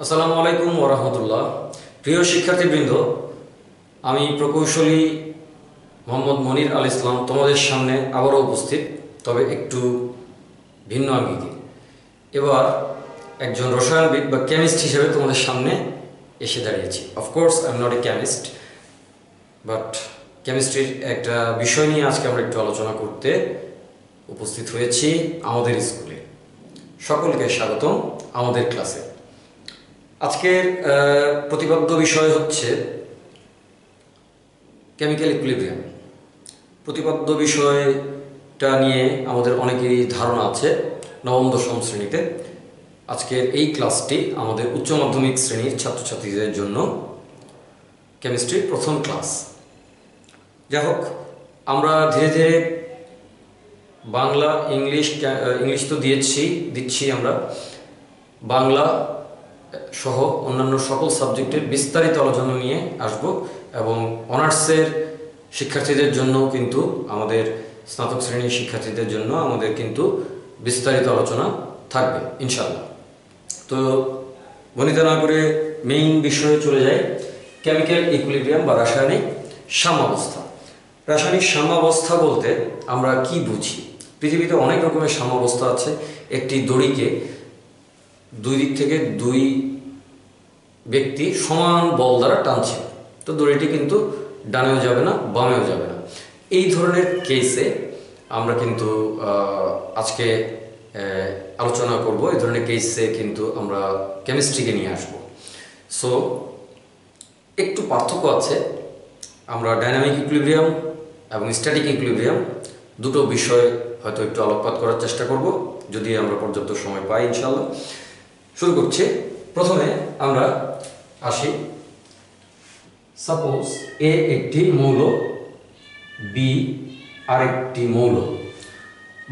আসসালামু আলাইকুম ওরহমতুল্লাহ প্রিয় শিক্ষার্থীবৃন্দ, আমি প্রকৌশলী মোহাম্মদ মনির আল ইসলাম তোমাদের সামনে আবারও উপস্থিত, তবে একটু ভিন্ন আঙ্গিকে। এবার একজন রসায়নবিদ বা কেমিস্ট হিসেবে তোমাদের সামনে এসে দাঁড়িয়েছি। Of course I am not a chemist but কেমিস্ট্রির একটা বিষয় নিয়ে আজকে আমরা একটু আলোচনা করতে উপস্থিত হয়েছি আমাদের স্কুলে। সকলকে স্বাগতম আমাদের ক্লাসে। আজকের প্রতিপাদ্য বিষয় হচ্ছে কেমিক্যাল ইকুইলিব্রিয়াম প্রতিপাদ্য বিষয়টা নিয়ে আমাদের অনেকেরই ধারণা আছে নবম, দশম শ্রেণীতে। আজকের এই ক্লাসটি আমাদের উচ্চ মাধ্যমিক শ্রেণির ছাত্রছাত্রীদের জন্য কেমিস্ট্রির প্রথম ক্লাস। যাই হোক, আমরা ধীরে ধীরে বাংলা, ইংলিশ ইংলিশ তো দিয়েছি, দিচ্ছি আমরা। বাংলা সহ অন্যান্য সকল সাবজেক্টের বিস্তারিত আলোচনা নিয়ে আসব এবং অনার্সের শিক্ষার্থীদের জন্য কিন্তু আমাদের স্নাতক শ্রেণির শিক্ষার্থীদের জন্য আমাদের কিন্তু বিস্তারিত আলোচনা থাকবে ইনশাল্লাহ তো বনিতা না করে মেইন বিষয়ে চলে যাই। কেমিক্যাল ইকুইলিব্রিয়াম বা রাসায়নিক সাম্যাবস্থা। রাসায়নিক সাম্যাবস্থা বলতে আমরা কি বুঝি? পৃথিবীতে অনেক রকমের সাম্যাবস্থা আছে। একটি দড়িকে দুই দিক থেকে দুই ব্যক্তি সমান বল দ্বারা টানছে। তো দড়িটি কিন্তু ডানেও যাবে না, বামেও যাবে না। এই ধরনের কেসে আমরা কিন্তু আজকে আলোচনা করব। এই ধরনের কেসে কিন্তু আমরা কেমিস্ট্রিকে নিয়ে আসব। সো একটু পার্থক্য আছে। আমরা ডাইনামিক ইকুইলিব্রিয়াম এবং স্ট্যাটিক ইকুইলিব্রিয়াম দুটো বিষয় হয়তো একটু আলোকপাত করার চেষ্টা করব, যদি আমরা পর্যাপ্ত সময় পাই ইনশাল্লাহ শুরু করছি। প্রথমে আমরা আসি। সাপোজ এ একটি মৌল বি আরেকটি মৌল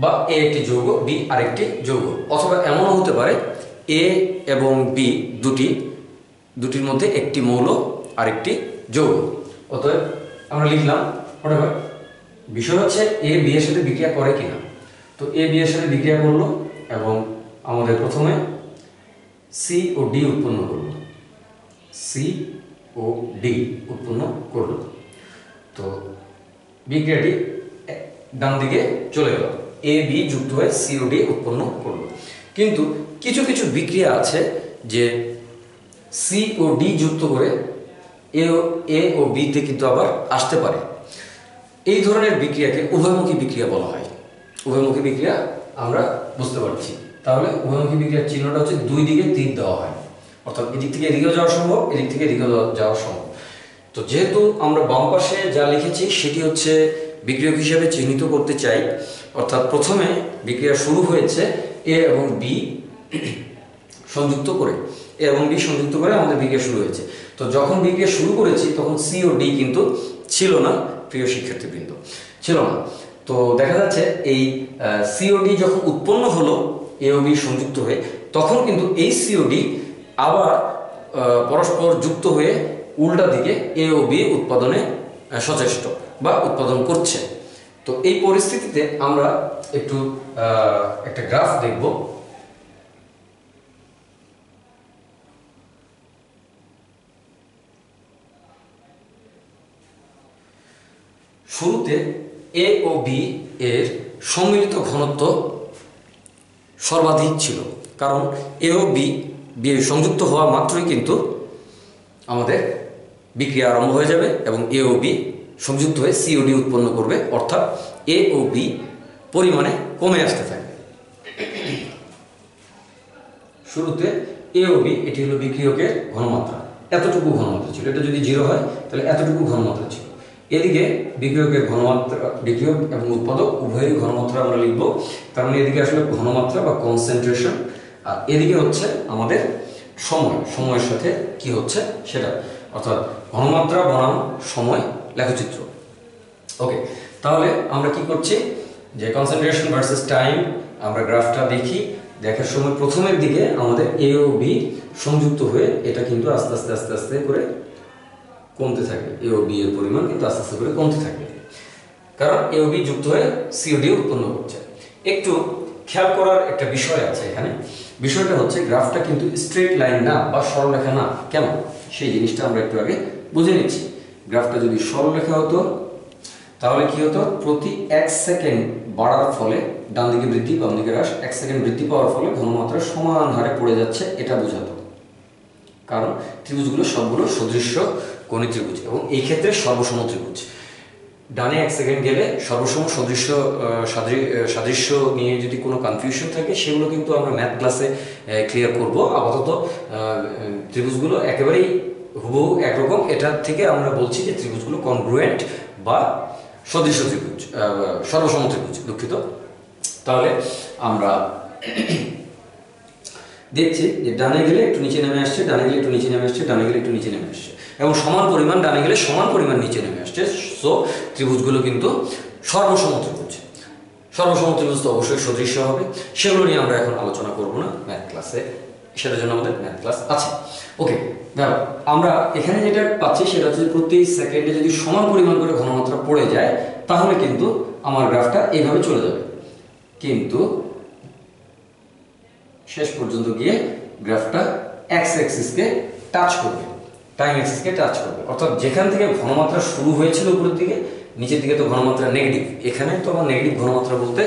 বা এ একটি যৌগ বি আরেকটি যৌগ অথবা এমনও হতে পারে এ এবং বি দুটি দুটির মধ্যে একটি মৌল আরেকটি যৌগ। অতএব আমরা লিখলাম whatever, বিষয় হচ্ছে এ বি এর সাথে বিক্রিয়া করে কিনা। তো এ বি এর সাথে বিক্রিয়া করল এবং আমাদের প্রথমে সি ও ডি উৎপন্ন করল। সি ও ডি উৎপন্ন করল। তো বিক্রিয়াটি ডান দিকে চলে গেল। এ বি যুক্ত হয়ে সি ও ডি উৎপন্ন করল। কিন্তু কিছু কিছু বিক্রিয়া আছে যে সি ও ডি যুক্ত করে এ ও এ ও বিতে কিন্তু আবার আসতে পারে। এই ধরনের বিক্রিয়াকে উভয়মুখী বিক্রিয়া বলা হয়। উভয়মুখী বিক্রিয়া আমরা বুঝতে পারছি। তাহলে উভয়মুখী বিক্রিয়ার চিহ্নটা হচ্ছে দুই দিকে তীর দেওয়া হয়। অর্থাৎ এদিক থেকে এদিকেও যাওয়া সম্ভব, এদিক থেকে এদিকেও যাওয়া- সম্ভব। তো যেহেতু আমরা বাম পাশে যা লিখেছি, সেটি হচ্ছে বিক্রিয়ক হিসেবে চিহ্নিত করতে চাই। অর্থাৎ প্রথমে বিক্রিয়া শুরু হয়েছে এ এবং বি সংযুক্ত করে। এ এবং বি সংযুক্ত করে আমাদের বিক্রিয়া শুরু হয়েছে। তো যখন বিক্রিয়া শুরু করেছি, তখন সি ও ডি কিন্তু ছিল না, প্রিয় শিক্ষার্থীবৃন্দ। ছিল না। তো দেখা যাচ্ছে এই সিওডি যখন উৎপন্ন হলো এ বি সংযুক্ত হয়ে, তখন কিন্তু এই সিওডি আবার পরস্পর যুক্ত হয়ে উল্টা দিকে এ ও বি উৎপাদনে সচেষ্ট বা উৎপাদন করছে। তো এই পরিস্থিতিতে আমরা একটু একটা গ্রাফ দেখব। শুরুতে এ ও বি এর সম্মিলিত ঘনত্ব সর্বাধিক ছিল। কারণ এ ও বি বি এর সংযুক্ত হওয়া মাত্রই কিন্তু আমাদের বিক্রিয়া আরম্ভ হয়ে যাবে এবং এ ও বি সংযুক্ত হয়ে সিওডি উৎপন্ন করবে। অর্থাৎ এ ও বি পরিমাণে কমে আসতে থাকবে। শুরুতে এ ও বি, এটি হলো বিক্রিয়কের ঘনমাত্রা। এতটুকু ঘনমাত্রা ছিল। এটা যদি জিরো হয়, তাহলে এতটুকু ঘনমাত্রা ছিল। এদিকে বিক্রিয়কের ঘনমাত্রা, বিক্রিয়ক এবং উৎপাদক, উভয়েরই ঘনমাত্রা আমরা লিখব। তার মানে এদিকে আসলে ঘনমাত্রা বা কনসেন্ট্রেশন আর এদিকে হচ্ছে আমাদের সময়। সময়ের সাথে কি হচ্ছে সেটা। অর্থাৎ ঘনমাত্রা, বনাম, সময়, লেখচিত্র। ওকে, তাহলে আমরা কি করছি? যে কনসেন্ট্রেশন ভার্সেস টাইম আমরা গ্রাফটা দেখি। দেখার সময় প্রথমের দিকে আমাদের এ ও বি সংযুক্ত হয়ে এটা কিন্তু আস্তে আস্তে আস্তে আস্তে করে কমতে থাকবে এ ও বি এর পরিমাণ কিন্তু আস্তে আস্তে করে কমতে থাকবে। কারণ এ বি যুক্ত হয়ে সিওডি উৎপন্ন করছে একটু খেয়াল করার একটা বিষয় আছে এখানে। বিষয়টা হচ্ছে গ্রাফটা কিন্তু স্ট্রেট লাইন না বা সরলরেখা না। কেন সেই জিনিসটা আমরা একটু আগে বুঝে নিচ্ছি। গ্রাফটা যদি সরলরেখা হতো, তাহলে কি হতো? প্রতি এক সেকেন্ড বাড়ার ফলে ডান দিকে বৃদ্ধি বাম দিকে হ্রাস, এক সেকেন্ড বৃদ্ধি পাওয়ার ফলে ঘনমাত্রা সমান হারে পড়ে যাচ্ছে, এটা বোঝাতো। কারণ ত্রিভুজগুলো সবগুলো সদৃশ্য কোণী ত্রিভুজ এবং এই ক্ষেত্রে সর্বসম ত্রিভুজ ডানে এক সেকেন্ড গেলে সর্বসম সদৃশ্য সাদৃশ্য নিয়ে যদি কোনো কনফিউশন থাকে, সেগুলো কিন্তু আমরা ম্যাথ ক্লাসে ক্লিয়ার করব। আপাতত ত্রিভুজগুলো একেবারেই হুবহু একরকম। এটার থেকে আমরা বলছি যে ত্রিভুজগুলো কনগ্রুয়েন্ট বা সদৃশ্য ত্রিভুজ সর্বসম ত্রিভুজ দুঃখিত। তাহলে আমরা দেখছি যে ডানে গেলে একটু নিচে নেমে আসছে, ডানে গেলে একটু নিচে নেমে আসছে, ডানে গেলে একটু নিচে নেমে আসছে। এবং সমান পরিমাণ ডানে গেলে সমান পরিমাণ নিচে নেমে আসছে। সো ত্রিভুজগুলো কিন্তু সর্বসম ত্রিভুজ। সর্বসম ত্রিভুজ তো অবশ্যই সদৃশ্য হবে। সেগুলো নিয়ে আমরা এখন আলোচনা করব না। ম্যাথ ক্লাসে সেটার জন্য আমাদের ম্যাথ ক্লাস আছে। ওকে দেখো আমরা এখানে যেটা পাচ্ছি সেটা হচ্ছে প্রতি সেকেন্ডে যদি সমান পরিমাণ করে ঘনমাত্রা পড়ে যায়, তাহলে কিন্তু আমার গ্রাফটা এইভাবে চলে যাবে। কিন্তু শেষ পর্যন্ত গিয়ে গ্রাফটা এক্স অ্যাক্সিসকে টাচ করবে। টাইম অ্যাক্সিসকে টাচ করবে। অর্থাৎ যেখান থেকে ঘনমাত্রা শুরু হয়েছিল উপরের দিকে, নিচের দিকে তো ঘনমাত্রা নেগেটিভ এখানে তো আমার নেগেটিভ ঘনমাত্রা বলতে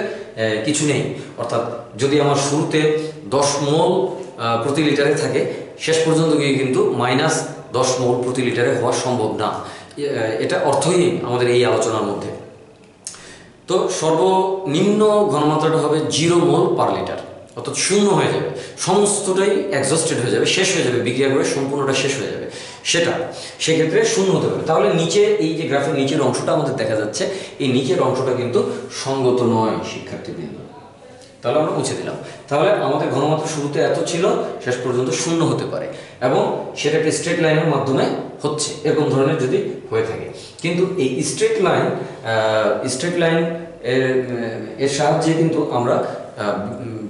কিছু নেই। অর্থাৎ যদি আমার শুরুতে দশ মোল প্রতি লিটারে থাকে, শেষ পর্যন্ত গিয়ে কিন্তু মাইনাস দশ মোল প্রতি লিটারে হওয়া সম্ভব না। এটা অর্থহীন আমাদের এই আলোচনার মধ্যে। তো সর্বনিম্ন ঘনমাত্রাটা হবে জিরো মোল পার লিটার অর্থাৎ শূন্য হয়ে যাবে। সমস্তটাই এক্সস্টেড হয়ে যাবে, শেষ হয়ে যাবে, বিক্রিয়া করে সম্পূর্ণটা শেষ হয়ে যাবে। সেটা, সেক্ষেত্রে শূন্য হতে পারে। তাহলে নিচে এই যে গ্রাফের নিচের অংশটা আমাদের দেখা যাচ্ছে, এই নিচের অংশটা কিন্তু সঙ্গত নয় শিক্ষার্থীবৃন্দ তাহলে আমরা মুছে দিলাম। তাহলে আমাদের ঘনমাত্রা শুরুতে এত ছিল, শেষ পর্যন্ত শূন্য হতে পারে এবং সেটা একটা স্ট্রেট লাইনের মাধ্যমে হচ্ছে, এরকম ধরনের যদি হয়ে থাকে। কিন্তু এই স্ট্রেট লাইন স্ট্রেট লাইন এর এর সাহায্যে কিন্তু আমরা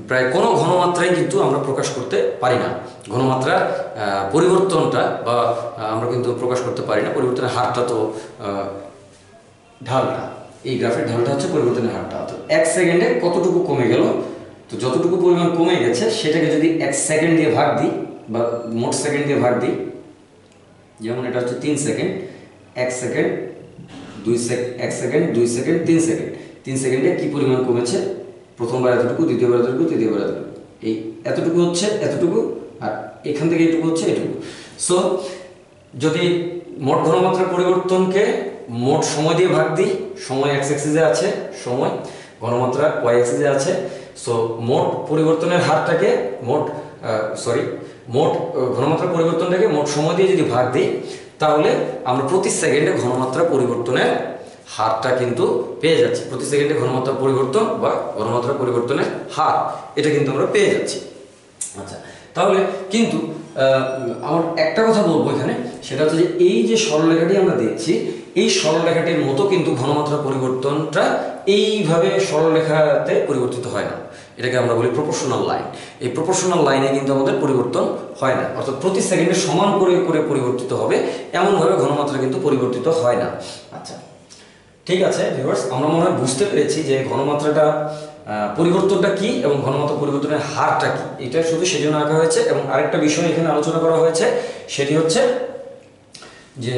প্রায় কোনো ঘনমাত্রাই কিন্তু আমরা প্রকাশ করতে পারি না। ঘনমাত্রার পরিবর্তনটা বা আমরা কিন্তু প্রকাশ করতে পারি না। পরিবর্তনের হারটা তো ঢালটা। এই গ্রাফের ঢালটা হচ্ছে পরিবর্তনের হারটা। তো এক সেকেন্ডে কতটুকু কমে গেল? তো যতটুকু পরিমাণ কমে গেছে, সেটাকে যদি এক সেকেন্ড দিয়ে ভাগ দিই বা মোট সেকেন্ড দিয়ে ভাগ দিই, যেমন এটা হচ্ছে তিন সেকেন্ড, এক সেকেন্ড, দুই সেক, এক সেকেন্ড, দুই সেকেন্ড, তিন সেকেন্ড। তিন সেকেন্ডে কী পরিমাণ কমেছে? প্রথমবার এতটুকু, দ্বিতীয়বার এতটুকু, তৃতীয়বার এতটুকু। এই এতটুকু হচ্ছে, এতটুকু, আর এখান থেকে এইটুকু হচ্ছে, এটুকু। সো যদি মোট ঘনমাত্রার পরিবর্তনকে মোট সময় দিয়ে ভাগ দিই, সময় এক্স এক্সিসে আছে, সময়, ঘনমাত্রা ওয়াই এক্সিসে আছে সো মোট পরিবর্তনের হারটাকে মোট সরি মোট ঘনমাত্রা পরিবর্তনটাকে মোট সময় দিয়ে যদি ভাগ দিই, তাহলে আমরা প্রতি সেকেন্ডে ঘনমাত্রা পরিবর্তনের হারটা কিন্তু পেয়ে যাচ্ছি। প্রতি সেকেন্ডে ঘনমাত্রা পরিবর্তন বা ঘনমাত্রা পরিবর্তনের হার, এটা কিন্তু আমরা পেয়ে যাচ্ছি। আচ্ছা তাহলে কিন্তু আমার একটা কথা বলব এখানে, সেটা হচ্ছে যে এই যে সরলরেখাটি আমরা দেখছি, এই সরলরেখাটির মতো কিন্তু ঘনমাত্রা পরিবর্তনটা এইভাবে সরলরেখাতে পরিবর্তিত হয় না। এটাকে আমরা বলি প্রপোর্শনাল লাইন এই প্রপোর্শনাল লাইনে কিন্তু আমাদের পরিবর্তন হয় না। অর্থাৎ প্রতি সেকেন্ডে সমান করে করে পরিবর্তিত হবে, এমনভাবে ঘনমাত্রা কিন্তু পরিবর্তিত হয় না। আচ্ছা ঠিক আছে ভিউয়ার্স আমরা মনে হয় বুঝতে পেরেছি যে ঘনমাত্রাটা পরিবর্তনটা কি এবং ঘনমাত্রা পরিবর্তনের হারটা কি। এটা শুধু সেজন্য আঁকা হয়েছে এবং আরেকটা বিষয় এখানে আলোচনা করা হয়েছে, সেটি হচ্ছে যে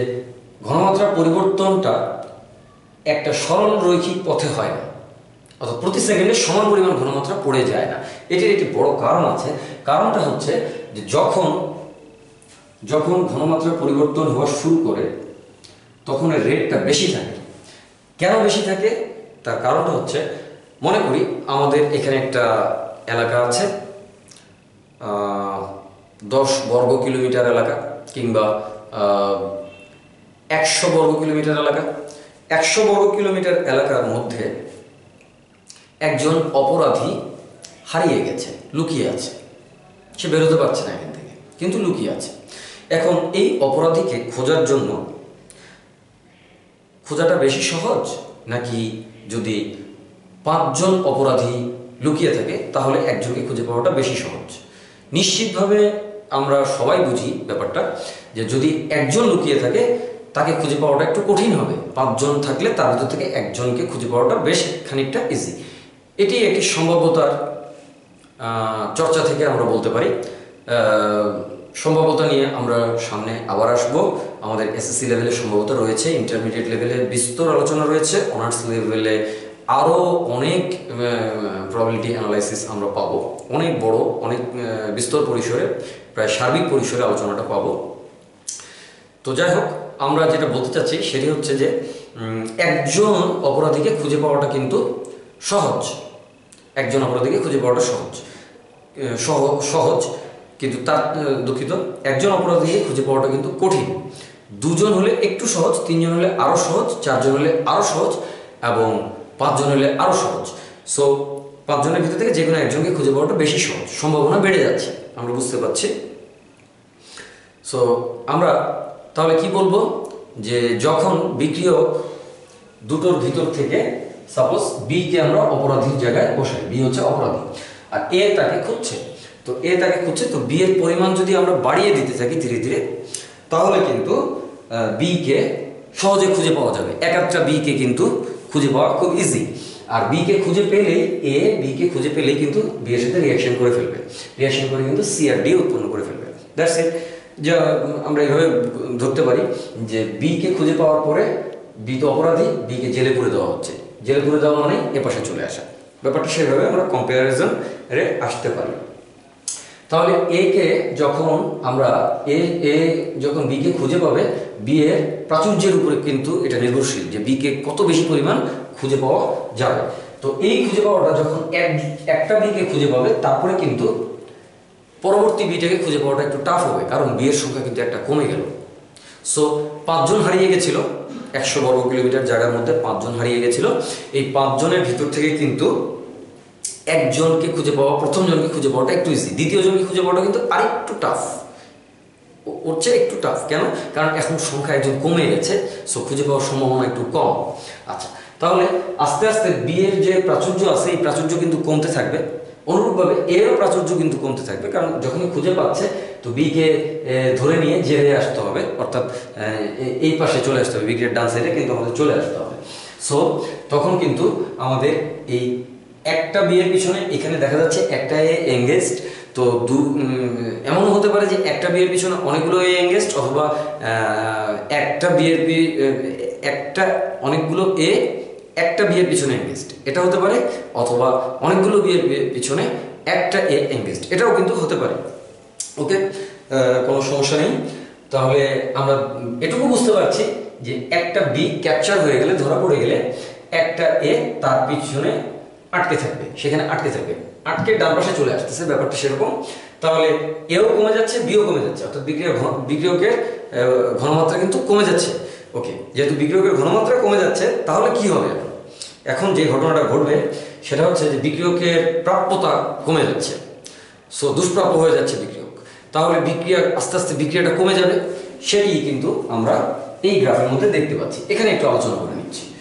ঘনমাত্রা পরিবর্তনটা একটা সরল রৈখিক পথে হয় না। অর্থাৎ প্রতি সেকেন্ডে সমান পরিমাণ ঘনমাত্রা পড়ে যায় না। এটির একটি বড় কারণ আছে। কারণটা হচ্ছে যে যখন যখন ঘনমাত্রা পরিবর্তন হওয়া শুরু করে, তখন এর রেটটা বেশি থাকে। কেন বেশি থাকে? তার কারণটা হচ্ছে, মনে করি আমাদের এখানে একটা এলাকা আছে দশ বর্গ কিলোমিটার এলাকা কিংবা একশো বর্গ কিলোমিটার এলাকা। একশো বর্গ কিলোমিটার এলাকার মধ্যে একজন অপরাধী হারিয়ে গেছে, লুকিয়ে আছে। সে বেরোতে পারছে না এখান থেকে, কিন্তু লুকিয়ে আছে। এখন এই অপরাধীকে খোঁজার জন্য খোঁজাটা বেশি সহজ? নাকি যদি পাঁচজন অপরাধী লুকিয়ে থাকে, তাহলে একজনকে খুঁজে পাওয়াটা বেশি সহজ? নিশ্চিতভাবে আমরা সবাই বুঝি ব্যাপারটা, যে যদি একজন লুকিয়ে থাকে, তাকে খুঁজে পাওয়াটা একটু কঠিন হবে। পাঁচজন থাকলে তার ভিতর থেকে একজনকে খুঁজে পাওয়াটা বেশ খানিকটা ইজি এটি একটি সম্ভাব্যতার চর্চা থেকে আমরা বলতে পারি। আহ, সম্ভাব্যতা নিয়ে আমরা সামনে আবার আসব। আমাদের এসএসসি লেভেলে সম্ভবত রয়েছে ইন্টারমিডিয়েট লেভেলে বিস্তর আলোচনা রয়েছে অনার্স লেভেলে আরও অনেক প্রবাবিলিটি অ্যানালাইসিস আমরা পাবো। অনেক বড় অনেক বিস্তর পরিসরে প্রায় সার্বিক পরিসরে আলোচনাটা পাবো। তো যাই হোক আমরা যেটা বলতে চাচ্ছি সেটি হচ্ছে যে একজন অপরাধীকে খুঁজে পাওয়াটা কিন্তু সহজ। একজন অপরাধীকে খুঁজে পাওয়াটা সহজ। সহজ। কিন্তু তার দুঃখিত, একজন অপরাধীকে খুঁজে পাওয়াটা কিন্তু কঠিন। দুজন হলে একটু সহজ, তিনজন হলে আরও সহজ, চারজন হলে আরও সহজ এবং পাঁচজন হলে আরও সহজ। সো পাঁচজনের ভিতর থেকে যে কোনো একজনকে খুঁজে পাওয়াটা বেশি সহজ। সম্ভাবনা বেড়ে যাচ্ছে, আমরা বুঝতে পারছি। সো আমরা তাহলে কি বলব? যে যখন বিক্রিয় দুটোর ভিতর থেকে সাপোজ বিকে আমরা অপরাধীর জায়গায় বসাই বি হচ্ছে অপরাধী, আর এ তাকে খুঁজছে। তো এ তাকে খুঁজছে তো বি এর পরিমাণ যদি আমরা বাড়িয়ে দিতে থাকি ধীরে ধীরে, তাহলে কিন্তু বি কে সহজে খুঁজে পাওয়া যাবে। এক একটা বি কে কিন্তু খুঁজে পাওয়া খুব ইজি আর বি কে খুঁজে পেলেই এ বি কে খুঁজে পেলেই কিন্তু বি এর সাথে রিয়াকশন করে ফেলবে। রিয়াকশন করে কিন্তু সি আর ডি উৎপন্ন করে ফেলবে। দ্যাটস ইট যা, আমরা এইভাবে ধরতে পারি যে বি কে খুঁজে পাওয়ার পরে বি তো অপরাধী বি কে জেলে পুরে দেওয়া হচ্ছে। জেলে পুরে দেওয়া মানে এ পাশে চলে আসা। ব্যাপারটা সেভাবে আমরা কম্পারিজন আসতে পারি। তাহলে এ কে যখন আমরা এ এ যখন বি কে খুঁজে পাবে বি এর প্রাচুর্যের উপরে কিন্তু এটা নির্ভরশীল যে বি কে কত বেশি পরিমাণ খুঁজে পাওয়া যাবে। তো এই খুঁজে পাওয়াটা যখন এক, একটা বি কে খুঁজে পাবে, তারপরে কিন্তু পরবর্তী বিটাকে খুঁজে পাওয়াটা একটু টাফ হবে, কারণ বিয়ের সংখ্যা কিন্তু একটা কমে গেল। সো পাঁচজন হারিয়ে গেছিল, একশো বর্গ কিলোমিটার জায়গার মধ্যে পাঁচজন হারিয়ে গেছিল। এই পাঁচজনের ভিতর থেকে কিন্তু একজনকে খুঁজে পাওয়া, প্রথম জনকে খুঁজে পাওয়াটা একটু ইজি দ্বিতীয় জনকে খুঁজে পাওয়াটা কিন্তু আরেকটু টাফ ওর চেয়ে একটু টাফ কেন? কারণ এখন সংখ্যা একজন কমে গেছে সো খুঁজে পাওয়ার সম্ভাবনা একটু কম। আচ্ছা তাহলে আস্তে আস্তে বিয়ের যে প্রাচুর্য আছে, এই প্রাচুর্য কিন্তু কমতে থাকবে। অনুরূপভাবে এরও প্রাচুর্য কিন্তু কমতে থাকবে, কারণ যখনই খুঁজে পাচ্ছে, তো বিকে ধরে নিয়ে জেলে আসতে হবে, অর্থাৎ এই পাশে চলে আসতে হবে বিকের ডান সাইডে কিন্তু আমাদের চলে আসতে হবে। সো তখন কিন্তু আমাদের এই একটা বিয়ের পিছনে এখানে দেখা যাচ্ছে একটা এ এঙ্গেজড তো দু উম, এমনও হতে পারে যে একটা বিয়ের পিছনে অনেকগুলো এ এঙ্গেজড অথবা একটা বিয়ের একটা অনেকগুলো এ একটা বিয়ের পিছনে এঙ্গেজড এটা হতে পারে অথবা অনেকগুলো বিয়ের পিছনে একটা এ এঙ্গেজড এটাও কিন্তু হতে পারে। ওকে কোনো সমস্যা নেই। তাহলে আমরা এটুকু বুঝতে পারছি যে একটা বি ক্যাপচার হয়ে গেলে ধরা পড়ে গেলে একটা এ তার পিছনে আটকে থাকবে, সেখানে আটকে থাকবে। আটকে ডান পাশে চলে আসতেছে, ব্যাপারটা সেরকম। তাহলে এও কমে যাচ্ছে, বিও কমে যাচ্ছে। অর্থাৎ বিক্রিয়ার ঘন- বিক্রিয়কের ঘনমাত্রা কিন্তু কমে যাচ্ছে। ওকে যেহেতু বিক্রিয়কের ঘনমাত্রা কমে যাচ্ছে, তাহলে কি হবে এখন? যে ঘটনাটা ঘটবে, সেটা হচ্ছে যে বিক্রিয়কের প্রাপ্যতা কমে যাচ্ছে। সো দুষ্প্রাপ্য হয়ে যাচ্ছে বিক্রিয়ক। তাহলে বিক্রিয়া, আস্তে আস্তে বিক্রিয়াটা কমে যাবে। সেটি কিন্তু আমরা এই গ্রাফের মধ্যে দেখতে পাচ্ছি। এখানে একটু আলোচনা করে নিচ্ছি।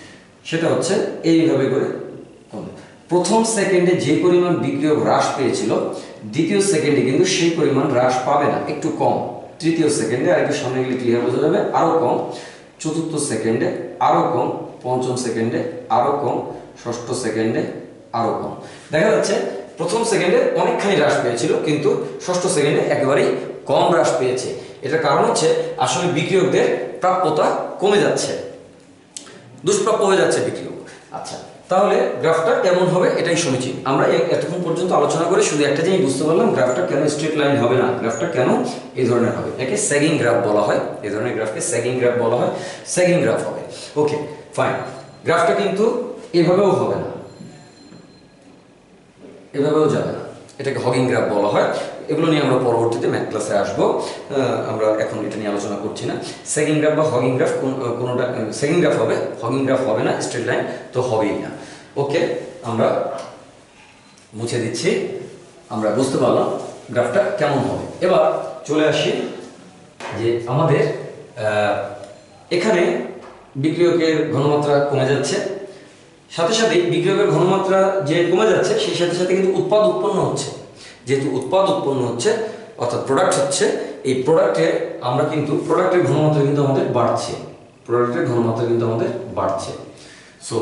সেটা হচ্ছে এইভাবে করে। প্রথম সেকেন্ডে যে পরিমাণ বিক্রিয়ক হ্রাস পেয়েছিল, দ্বিতীয় সেকেন্ডে কিন্তু সেই পরিমাণ হ্রাস পাবে না, একটু কম। তৃতীয় সেকেন্ডে আর একটু সামনে গেলে ক্লিয়ার বোঝা যাবে, আরও কম। চতুর্থ সেকেন্ডে আরও কম, পঞ্চম সেকেন্ডে আরও কম, ষষ্ঠ সেকেন্ডে আরও কম। দেখা যাচ্ছে প্রথম সেকেন্ডে অনেকখানি হ্রাস পেয়েছিল, কিন্তু ষষ্ঠ সেকেন্ডে একেবারেই কম হ্রাস পেয়েছে। এটার কারণ হচ্ছে আসলে বিক্রিয়কদের প্রাপ্যতা কমে যাচ্ছে। দুষ্প্রাপ্য হয়ে যাচ্ছে বিক্রিয়ক। আচ্ছা তাহলে গ্রাফটা কেমন হবে এটাই সমীচীন। আমরা এতক্ষণ পর্যন্ত আলোচনা করে শুধু একটা জিনিস বুঝতে পারলাম, গ্রাফটা কেন স্ট্রেট লাইন হবে না? গ্রাফটা কেন এই ধরনের হবে? একে স্যাগিং গ্রাফ বলা হয়। এই ধরনের গ্রাফকে স্যাগিং গ্রাফ বলা হয়। স্যাগিং গ্রাফ হবে। ওকে ফাইন গ্রাফটা কিন্তু এভাবেও হবে না। এভাবেও যাবে না। এটাকে হগিং গ্রাফ বলা হয়। এগুলো নিয়ে আমরা পরবর্তীতে ম্যাথ ক্লাসে আসব। আমরা এখন এটা নিয়ে আলোচনা করছি না। সেকেন্ড গ্রাফ বা হগিং গ্রাফ কোনোটা সেকেন্ড গ্রাফ হবে। হগিং গ্রাফ হবে না স্ট্রেট লাইন তো হবেই না। ওকে, আমরা মুছে দিচ্ছি। আমরা বুঝতে পারলাম গ্রাফটা কেমন হবে। এবার চলে আসি যে আমাদের এখানে বিক্রিয়কের ঘনমাত্রা কমে যাচ্ছে। সাথে সাথে বিক্রিয়কের ঘনমাত্রা যে কমে যাচ্ছে, সেই সাথে সাথে কিন্তু উৎপাদ উৎপন্ন হচ্ছে। যেহেতু উৎপাদ উৎপন্ন হচ্ছে, অর্থাৎ প্রোডাক্ট হচ্ছে, এই প্রোডাক্টে আমরা কিন্তু প্রোডাক্টের ঘনমাত্রা কিন্তু আমাদের বাড়ছে। প্রোডাক্টের ঘনমাত্রা কিন্তু আমাদের বাড়ছে। সো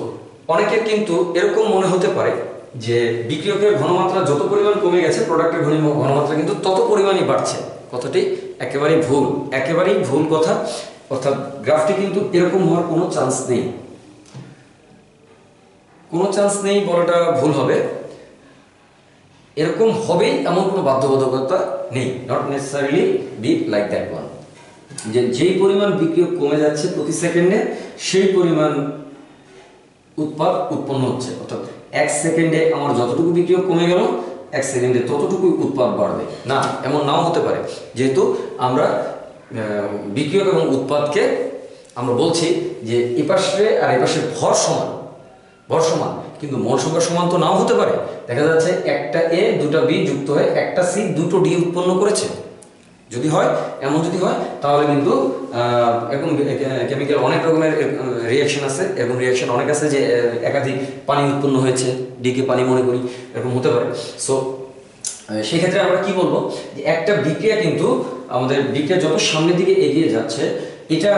অনেকের কিন্তু এরকম মনে হতে পারে যে বিক্রিয়কের ঘনমাত্রা যত পরিমাণ কমে গেছে প্রোডাক্টের ঘন- ঘনমাত্রা কিন্তু তত পরিমাণই বাড়ছে। কথাটি একেবারেই ভুল একেবারেই ভুল কথা। অর্থাৎ গ্রাফটি কিন্তু এরকম হওয়ার কোনো চান্স নেই। কোনো চান্স নেই বলাটা ভুল হবে। এরকম হবেই এমন কোনো বাধ্যবাধকতা নেই। Not necessarily be like that one যে যেই পরিমাণ বিক্রিয়ক কমে যাচ্ছে প্রতি সেকেন্ডে, সেই পরিমাণ উৎপাদ উৎপন্ন হচ্ছে। অর্থাৎ এক সেকেন্ডে আমার যতটুকু বিক্রিয়ক কমে গেল, এক সেকেন্ডে ততটুকুই উৎপাদ বাড়বে। না, এমন নাও হতে পারে। যেহেতু আমরা বিক্রিয়ক এবং উৎপাদকে আমরা বলছি যে এপাশে আর এপাশে ভর সমান ভর সমান। কিন্তু মোল সংখ্যা সমান তো নাও হতে পারে। দেখা যাচ্ছে একটা এ দুটা বি যুক্ত হয়ে একটা সি দুটো ডি উৎপন্ন করেছে। যদি হয়, এমন যদি হয়, তাহলে কিন্তু এরকম কেমিক্যাল অনেক রকমের রিয়াকশন আছে এরকম রিয়াকশন অনেক আছে যে একাধিক পানি উৎপন্ন হয়েছে, ডিকে পানি মনে করি, এরকম হতে পারে। সো সেই ক্ষেত্রে আমরা কি বলব যে, একটা বিক্রিয়া কিন্তু আমাদের বিক্রিয়া যত সামনের দিকে এগিয়ে যাচ্ছে, এটা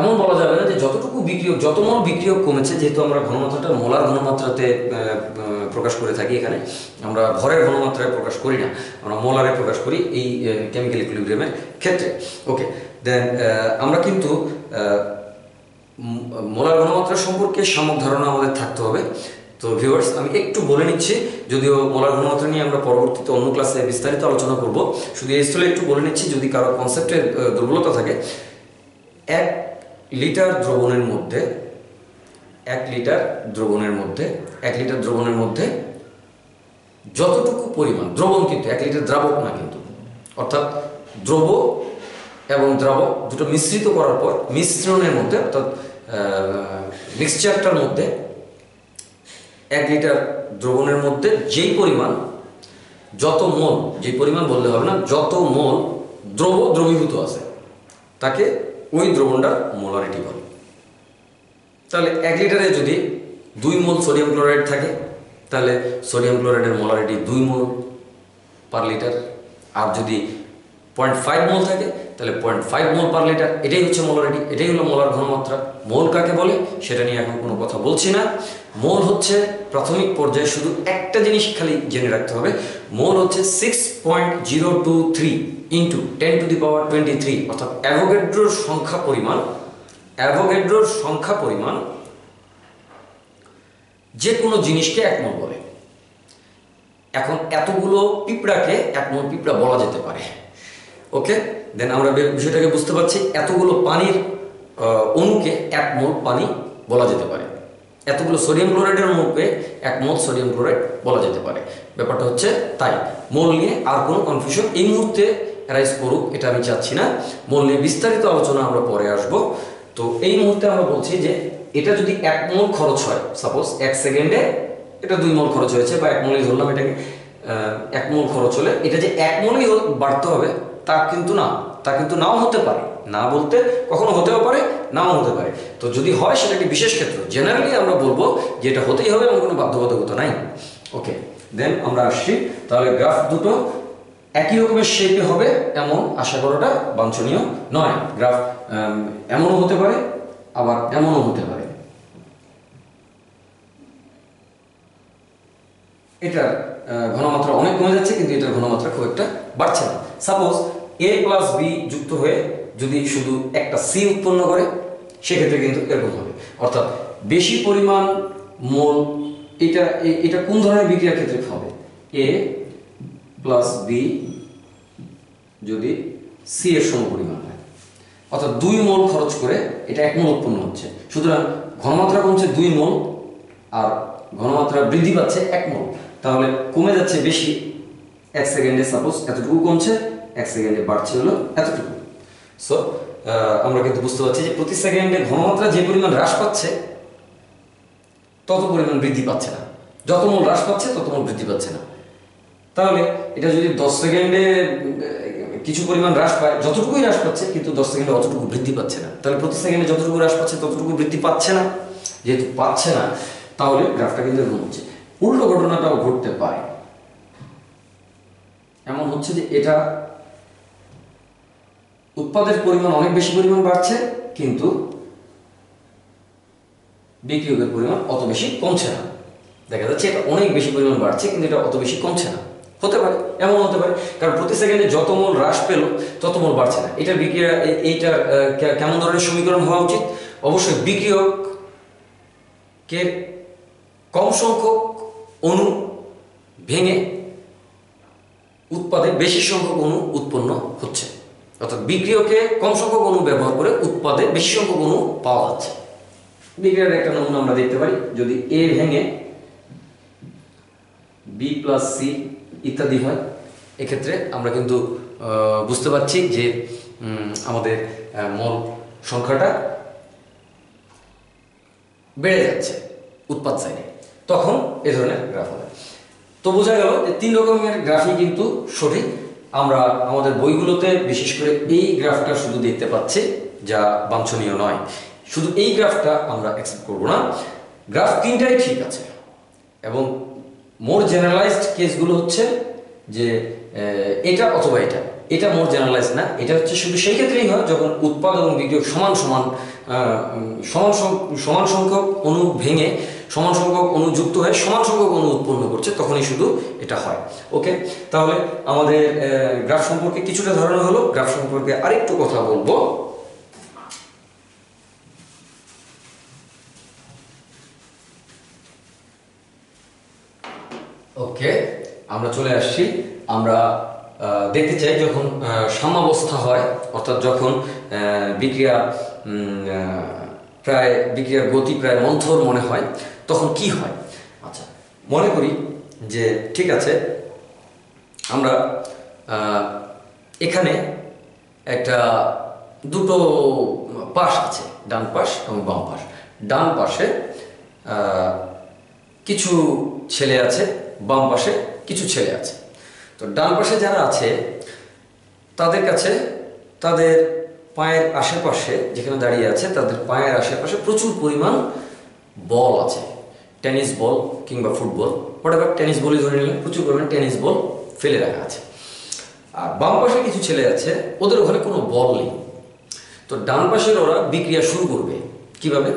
এমন বলা যাবে না যে, যতটুকু বিক্রিয়ক, যত মোল বিক্রিয়ক কমেছে, যেহেতু আমরা ঘনমাত্রাটা, মোলার ঘনমাত্রাতে প্রকাশ করে থাকি এখানে। আমরা ভরের ঘনমাত্রায় প্রকাশ করি না, আমরা মোলারে প্রকাশ করি এই কেমিক্যাল ইকুইলিব্রিয়ামের ক্ষেত্রে। ওকে দেন আমরা কিন্তু মোলার ঘনমাত্রা সম্পর্কে সামক ধারণা আমাদের থাকতে হবে। তো ভিউয়ার্স আমি একটু বলে নিচ্ছি, যদিও মোলার ঘনমাত্রা নিয়ে আমরা পরবর্তীতে অন্য ক্লাসে বিস্তারিত আলোচনা করব, শুধু এই স্থলে একটু বলে নিচ্ছি, যদি কারও কনসেপ্টের দুর্বলতা থাকে, এক লিটার দ্রবণের মধ্যে এক লিটার দ্রবণের মধ্যে, এক লিটার দ্রবণের মধ্যে যতটুকু পরিমাণ, দ্রবণ কিন্তু, এক লিটার দ্রাবক না কিন্তু, অর্থাৎ দ্রব এবং দ্রাবক দুটো মিশ্রিত করার পর মিশ্রণের মধ্যে, অর্থাৎ মিক্সচারটার মধ্যে এক লিটার দ্রবণের মধ্যে যেই পরিমাণ, যত মোল, যেই পরিমাণ বললে হবে না, যত মোল দ্রব দ্রবীভূত আছে, তাকে ওই দ্রবণটার মোলারিটি বলে। তাহলে এক লিটারে যদি দুই মোল সোডিয়াম ক্লোরাইড থাকে, তাহলে সোডিয়াম ক্লোরাইডের মোলারিটি দুই মোল পার লিটার। আর যদি পয়েন্ট ফাইভ মোল থাকে, তাহলে point five mole per litre. এটাই হচ্ছে মোলারিটি, এটাই হলো মোলার ঘনমাত্রা। মোল কাকে বলে? সেটা নিয়ে এখন কোনো কথা বলছি না। মোল হচ্ছে প্রাথমিক পর্যায়ে শুধু একটা জিনিস খালি জেনে রাখতে হবে। মোল হচ্ছে six point zero two three into ten to the power twenty three অর্থাৎ অ্যাভোগেড্রোর সংখ্যা পরিমাণ অ্যাভোগেড্রোর সংখ্যা পরিমাণ যে কোনো জিনিসকে এক মোল বলে। এখন এতগুলো পিঁপড়াকে এক মোল পিঁপড়া বলা যেতে পারে। ওকে? দেন আমরা বিষয়টাকে বুঝতে পারছি, এতগুলো পানির অণুকে এক মোল পানি বলা যেতে পারে। এতগুলো সোডিয়াম ক্লোরাইডের অণুকে এক মোল সোডিয়াম ক্লোরাইড বলা যেতে পারে। ব্যাপারটা হচ্ছে তাই, মোল নিয়ে আর কোনো কনফিউশন এই মুহূর্তে অ্যারাইজ করুক, এটা আমি চাচ্ছি না। মোল নিয়ে বিস্তারিত আলোচনা আমরা পরে আসব। তো এই মুহূর্তে আমরা বলছি যে এটা যদি এক মোল খরচ হয় সাপোজ এক সেকেন্ডে এটা দুই মোল খরচ হয়েছে বা এক মোলই ধরলাম এটাকে এক মোল খরচ হলে এটা যে এক মোলই বাড়তে হবে, তা কিন্তু না, তা কিন্তু নাও হতে পারে। না বলতে কখনো হতেও পারে, নাও হতে পারে। তো যদি হয় সেটা একটি বিশেষ ক্ষেত্র জেনারেলি আমরা বলব যে এটা হতেই হবে এমন কোনো বাধ্যবাধকতা নাই। ওকে দেন আমরা আসছি, তাহলে গ্রাফ দুটো একই রকমের শেপে হবে এমন আশা করাটা বাঞ্ছনীয় নয়। গ্রাফ এমনও হতে পারে, আবার এমনও হতে পারে। এটার ঘনমাত্রা অনেক কমে যাচ্ছে, কিন্তু এটার ঘনমাত্রা খুব একটা বাড়ছে না। সাপোজ এ প্লাস বি যুক্ত হয়ে যদি শুধু একটা সি উৎপন্ন করে, সেক্ষেত্রে কিন্তু এরকম হবে। অর্থাৎ বেশি পরিমাণ মোল, এটা এটা কোন ধরনের বিক্রিয়ার ক্ষেত্রে হবে? এ প্লাস বি যদি সি এর সম পরিমাণ হয়। অর্থাৎ দুই মোল খরচ করে এটা এক মোল উৎপন্ন হচ্ছে। সুতরাং ঘনমাত্রা কমছে দুই মোল আর ঘনমাত্রা বৃদ্ধি পাচ্ছে এক মোল। তাহলে কমে যাচ্ছে বেশি, এক সেকেন্ডে সাপোজ এতটুকু কমছে, এক সেকেন্ডে বাড়ছে হলো এতটুকু। সো আমরা কিন্তু বুঝতে পারছি যে প্রতি সেকেন্ডে ঘনমাত্রা যে পরিমাণ হ্রাস পাচ্ছে, তত পরিমাণ বৃদ্ধি পাচ্ছে না। যত মোল হ্রাস পাচ্ছে, তত মোল বৃদ্ধি পাচ্ছে না। তাহলে এটা যদি দশ সেকেন্ডে কিছু পরিমাণ হ্রাস পায়, যতটুকুই হ্রাস পাচ্ছে, কিন্তু দশ সেকেন্ডে অতটুকু বৃদ্ধি পাচ্ছে না। তাহলে প্রতি সেকেন্ডে যতটুকু হ্রাস পাচ্ছে, ততটুকু বৃদ্ধি পাচ্ছে না। যেহেতু পাচ্ছে না, তাহলে গ্রাফটা কিন্তু এরকম হচ্ছে। উল্টো ঘটনাটাও ঘটতে পারে। এমন হচ্ছে যে এটা উৎপাদের পরিমাণ অনেক বেশি পরিমাণ বাড়ছে, কিন্তু বিক্রিয়কের পরিমাণ অত বেশি কমছে না। দেখা যাচ্ছে এটা অনেক বেশি পরিমাণ বাড়ছে, কিন্তু এটা অত বেশি কমছে না। হতে পারে, এমন হতে পারে। কারণ প্রতি সেকেন্ডে যত মোল হ্রাস পেল, তত মোল বাড়ছে না। এটা বিক্রিয়া, এ- এইটার কেমন ধরনের সমীকরণ হওয়া উচিত? অবশ্যই বিক্রিয়ক কে কম সংখ্যক অণু ভেঙে উৎপাদে বেশি সংখ্যক অণু উৎপন্ন হচ্ছে। অর্থাৎ বিক্রিয়কে কম সংখ্যক অণু ব্যবহার করে উৎপাদে বেশি সংখ্যক অণু পাওয়া যাচ্ছে। বিক্রিয়ার একটা নমুনা আমরা দেখতে পারি। যদি এ ভেঙে বি প্লাস সি ইত্যাদি হয়, এক্ষেত্রে আমরা কিন্তু বুঝতে পারছি যে আমাদের মোল সংখ্যাটা বেড়ে যাচ্ছে উৎপাদ সাইডে। তখন এ ধরনের গ্রাফ হবে। তো বোঝা গেল যে তিন রকমের গ্রাফই কিন্তু সঠিক। আমরা আমাদের বইগুলোতে বিশেষ করে এই গ্রাফটা শুধু দেখতে পাচ্ছি, যা বাঞ্ছনীয় নয়। শুধু এই গ্রাফটা আমরা অ্যাকসেপ্ট করব না। গ্রাফ তিনটাই ঠিক আছে। এবং মোর জেনারেলাইজড কেসগুলো হচ্ছে যে এটা অথবা এটা। এটা মোর জেনারেলাইজ না, এটা হচ্ছে শুধু সেই ক্ষেত্রেই হয় যখন উৎপাদ এবং বিক্রিয়ক সমান সমান সমান সমান সংখ্যক অণু ভেঙে, সমান সংখ্যক অণু যুক্ত হয়ে সমান সংখ্যক অণু উৎপন্ন করছে, তখনই শুধু এটা হয়। ওকে? তাহলে আমাদের গ্রাফ সম্পর্কে কিছুটা ধারণা হলো। গ্রাফ সম্পর্কে আরেকটু কথা বলব। ওকে, আমরা চলে আসছি। আমরা দেখতে চাই যখন সাম্যাবস্থা হয়, অর্থাৎ যখন বিক্রিয়া প্রায়, বিক্রিয়ার গতি প্রায় মন্থর মনে হয়, তখন কি হয়? আচ্ছা মনে করি যে, ঠিক আছে, আমরা এখানে একটা দুটো পাশ আছে, ডান পাশ এবং বাম পাশ। ডান পাশে কিছু ছেলে আছে বাম পাশে কিছু ছেলে আছে। তো ডান পাশে যারা আছে, তাদের কাছে তাদের পায়ের আশেপাশে যেখানে দাঁড়িয়ে আছে, তাদের পায়ের আশেপাশে প্রচুর পরিমাণ বল আছে। টেনিস বল কিংবা ফুটবল হোয়াট টেনিস বলই ধরে নিলেন, প্রচুর পরিমাণ টেনিস বল ফেলে রাখা আছে। আর বাম পাশে কিছু ছেলে আছে, ওদের ওখানে কোনো বল নেই। তো ডান পাশের ওরা বিক্রিয়া শুরু করবে। কীভাবে?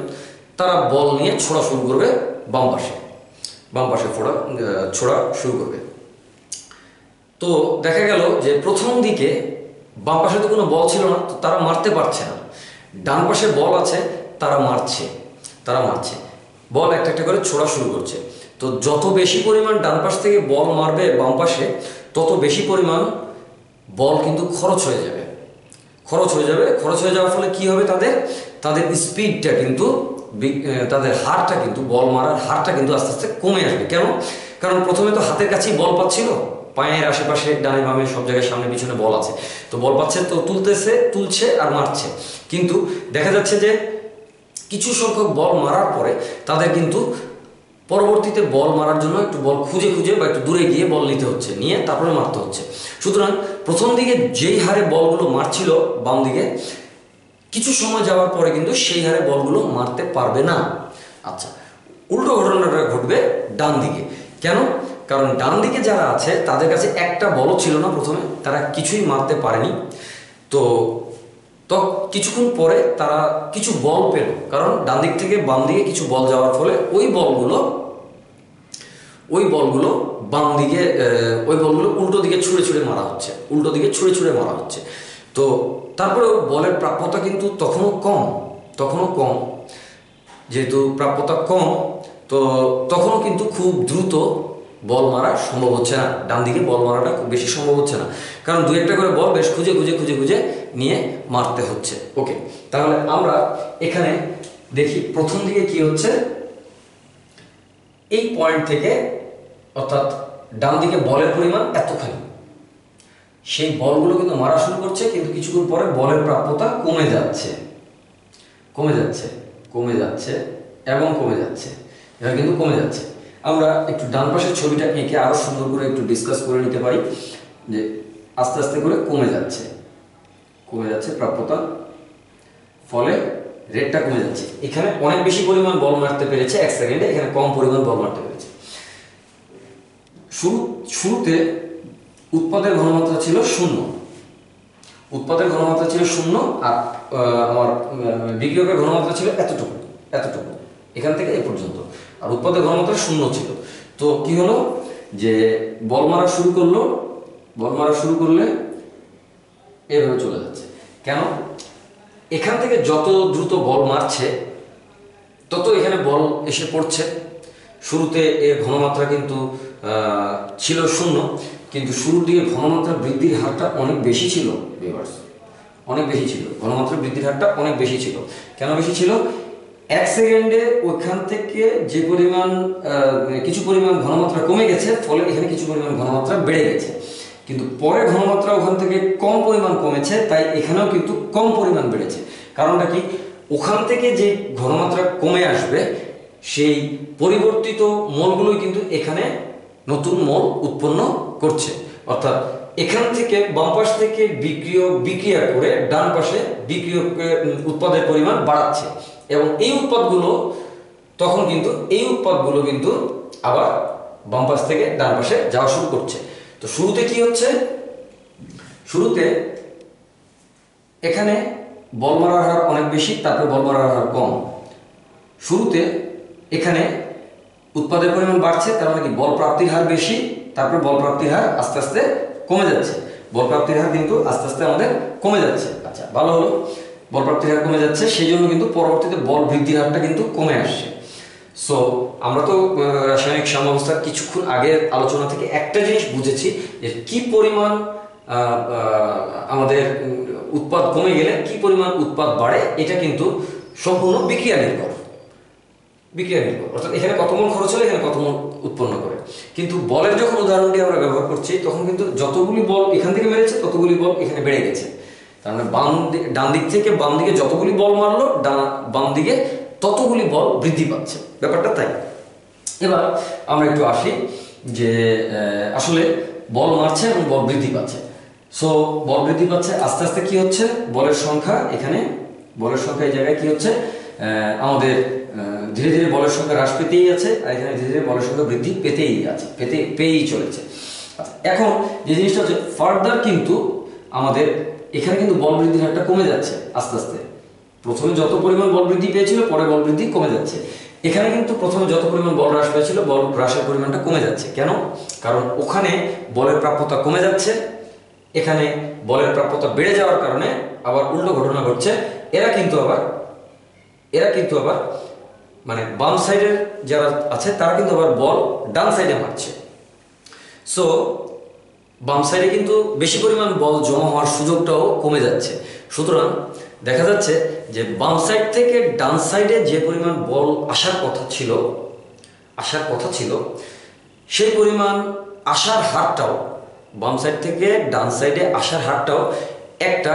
তারা বল নিয়ে ছোড়া শুরু করবে বাম পাশে। বাম পাশে ফোড়া ছোড়া শুরু করবে। তো দেখা গেল যে প্রথম দিকে বাম পাশে তো কোনো বল ছিল না, তো তারা মারতে পারছে না। ডান পাশে বল আছে, তারা মারছে তারা মারছে। বল একটা একটা করে ছোড়া শুরু করছে। তো যত বেশি পরিমাণ ডান পাশ থেকে বল মারবে বাম পাশে, তত বেশি পরিমাণ বল কিন্তু খরচ হয়ে যাবে। খরচ হয়ে যাবে, খরচ হয়ে যাওয়ার ফলে কি হবে তাদের? তাদের স্পিডটা কিন্তু তাদের হারটা কিন্তু, বল মারার হারটা কিন্তু আস্তে আস্তে কমে আসবে। কেন? কারণ প্রথমে তো হাতের কাছেই বল পাচ্ছিল, পায়ের আশেপাশে, ডানে বামে, সব জায়গায় সামনে পিছনে বল আছে। তো বল পাচ্ছে, তো তুলতেছে, তুলছে আর মারছে। কিন্তু দেখা যাচ্ছে যে কিছু সংখ্যক বল মারার পরে তাদের কিন্তু পরবর্তীতে বল মারার জন্য একটু বল খুঁজে খুঁজে বা একটু দূরে গিয়ে বল নিতে হচ্ছে, নিয়ে তারপরে মারতে হচ্ছে। সুতরাং প্রথম দিকে যেই হারে বলগুলো মারছিল, বাম দিকে কিছু সময় যাওয়ার পরে কিন্তু সেই হারে বলগুলো মারতে পারবে না। আচ্ছা উল্টো ঘটনাটা ঘটবে ডান দিকে। কেন? কারণ ডান দিকে যারা আছে, তাদের কাছে একটা বলও ছিল না প্রথমে, তারা কিছুই মারতে পারেনি। তো তো কিছুক্ষণ পরে তারা কিছু বল পেল। কারণ ডান দিক থেকে বাম দিকে কিছু বল যাওয়ার ফলে ওই বলগুলো ওই বলগুলো বাম দিকে ওই বলগুলো উল্টো দিকে ছুঁড়ে ছুঁড়ে মারা হচ্ছে। উল্টো দিকে ছুঁড়ে ছুঁড়ে মারা হচ্ছে। তো তারপরেও বলের প্রাপ্যতা কিন্তু তখনও কম তখনও কম। যেহেতু প্রাপ্যতা কম, তো তখনও কিন্তু খুব দ্রুত বল মারা সম্ভব হচ্ছে না। ডান দিকে বল মারাটা খুব বেশি সম্ভব হচ্ছে না। কারণ দু একটা করে বল বেশ খুঁজে খুঁজে খুঁজে খুঁজে নিয়ে মারতে হচ্ছে। ওকে, তাহলে আমরা এখানে দেখি প্রথম দিকে কি হচ্ছে। এই পয়েন্ট থেকে অর্থাৎ ডান দিকে বলের পরিমাণ এতখানি। সেই বলগুলো কিন্তু মারা শুরু করছে, কিন্তু কিছুক্ষণ পরে বলের প্রাপ্যতা কমে যাচ্ছে। কমে যাচ্ছে কমে যাচ্ছে এবং কমে যাচ্ছে। এবার কিন্তু কমে যাচ্ছে। আমরা একটু ডান পাশের ছবিটা এঁকে আরও সুন্দর করে একটু ডিসকাস করে নিতে পারি যে আস্তে আস্তে করে কমে যাচ্ছে। কমে যাচ্ছে প্রাপ্যতা, ফলে রেটটা কমে যাচ্ছে। এখানে অনেক বেশি পরিমাণ বল মারতে পেরেছে, এক সেকেন্ডে এখানে কম পরিমাণ বল মারতে পেরেছে। শুরু, শুরুতে উৎপাদের ঘনমাত্রা ছিল শূন্য। উৎপাদের ঘনমাত্রা ছিল শূন্য আর আমার বিক্রিয়কের ঘনমাত্রা ছিল এতটুকু এতটুকু। এখান থেকে এ পর্যন্ত। আর উৎপাদের ঘনমাত্রা শূন্য ছিল। তো কি হলো? যে বল মারা শুরু করল, বল মারা শুরু করলে এভাবে চলে যাচ্ছে। কেন? এখান থেকে যত দ্রুত বল মারছে, তত এখানে বল এসে পড়ছে। শুরুতে এর ঘনমাত্রা কিন্তু ছিল শূন্য। কিন্তু শুরুর দিকে ঘনমাত্রা বৃদ্ধির হারটা অনেক বেশি ছিল ভিউয়ার্স অনেক বেশি ছিল। ঘনমাত্রা বৃদ্ধির হারটা অনেক বেশি ছিল। কেন বেশি ছিল? এক সেকেন্ডে ওইখান থেকে যে পরিমাণ কিছু পরিমাণ ঘনমাত্রা কমে গেছে, ফলে এখানে কিছু পরিমাণ ঘনমাত্রা বেড়ে গেছে। কিন্তু পরে ঘনমাত্রা ওখান থেকে কম পরিমাণ কমেছে, তাই এখানেও কিন্তু কম পরিমাণ বেড়েছে। কারণটা কি? ওখান থেকে যে ঘনমাত্রা কমে আসবে, সেই পরিবর্তিত মলগুলোই কিন্তু এখানে নতুন মল উৎপন্ন করছে। অর্থাৎ এখান থেকে বাম পাশ থেকে বিক্রিয়ক বিক্রিয়া করে ডান পাশে বিক্রিয়ক উৎপাদের পরিমাণ বাড়াচ্ছে। এবং এই উৎপাদগুলো তখন কিন্তু, এই উৎপাদগুলো কিন্তু আবার বাম পাশ থেকে ডান পাশে যাওয়া শুরু করছে। তো শুরুতে কি হচ্ছে? শুরুতে এখানে বল মারার হার অনেক বেশি, তারপরে বল মারার হার কম। শুরুতে এখানে উৎপাদের পরিমাণ বাড়ছে, তার মানে কি? বল প্রাপ্তির হার বেশি তারপরে বল প্রাপ্তির হার আস্তে আস্তে কমে যাচ্ছে। বল প্রাপ্তির হার কিন্তু আস্তে আস্তে আমাদের কমে যাচ্ছে। আচ্ছা ভালো হলো। বল প্রাপ্তির হার কমে যাচ্ছে সেই জন্য কিন্তু পরবর্তীতে বল বৃদ্ধির হারটা কিন্তু কমে আসছে। সো আমরা তো রাসায়নিক সাম্যাবস্থার কিছুক্ষণ আগের আলোচনা থেকে একটা জিনিস বুঝেছি যে কি পরিমাণ আমাদের উৎপাদ কমে গেলে কি পরিমাণ উৎপাদ বাড়ে, এটা কিন্তু সম্পূর্ণ বিক্রিয়া নির্ভর। বিক্রিয়া নির্ভর। অর্থাৎ এখানে কত মন খরচ হলে, এখানে কত মন উৎপন্ন করে। কিন্তু বলের যখন উদাহরণটি আমরা ব্যবহার করছি, তখন কিন্তু যতগুলি বল এখান থেকে মেরেছে ততগুলি বল এখানে বেড়ে গেছে। তার মানে বাম ডান দিক থেকে বাম দিকে যতগুলি বল মারলো, ডান, বাম দিকে ততগুলি বল বৃদ্ধি পাচ্ছে। ব্যাপারটা তাই। এবার আমরা একটু আসি যে আসলে বল মারছে এবং বল বৃদ্ধি পাচ্ছে। সো বল বৃদ্ধি পাচ্ছে, আস্তে আস্তে কি হচ্ছে? বলের সংখ্যা এখানে, বলের সংখ্যা এই জায়গায় কি হচ্ছে? আমাদের ধীরে ধীরে বলের সংখ্যা হ্রাস পেতেই আছে আর এখানে ধীরে ধীরে বলের সংখ্যা বৃদ্ধি পেতেই আছে পেতে পেয়েই চলেছে। আচ্ছা, এখন যে জিনিসটা হচ্ছে ফার্দার কিন্তু আমাদের এখানে কিন্তু বল বৃদ্ধির হারটা কমে যাচ্ছে আস্তে আস্তে। প্রথমে যত পরিমাণ বল বৃদ্ধি পেয়েছিল পরে বল বৃদ্ধি কমে যাচ্ছে। এখানে কিন্তু প্রথমে যত পরিমাণ বল হ্রাস পেয়েছিল বল হ্রাসের পরিমাণটা কমে যাচ্ছে। কেন? কারণ ওখানে বলের প্রাপ্যতা কমে যাচ্ছে এখানে বলের প্রাপ্যতা বেড়ে যাওয়ার কারণে আবার উল্টো ঘটনা ঘটছে। এরা কিন্তু আবার এরা কিন্তু আবার মানে বাম সাইডের যারা আছে, তারা কিন্তু আবার বল ডান সাইডে মারছে। সো বাম সাইডে কিন্তু বেশি পরিমাণ বল জমা হওয়ার সুযোগটাও কমে যাচ্ছে। সুতরাং দেখা যাচ্ছে যে বাম সাইড থেকে ডান সাইডে যে পরিমাণ বল আসার কথা ছিল, আসার কথা ছিল, সেই পরিমাণ আসার হারটাও, বাম সাইড থেকে ডান সাইডে আসার হারটাও একটা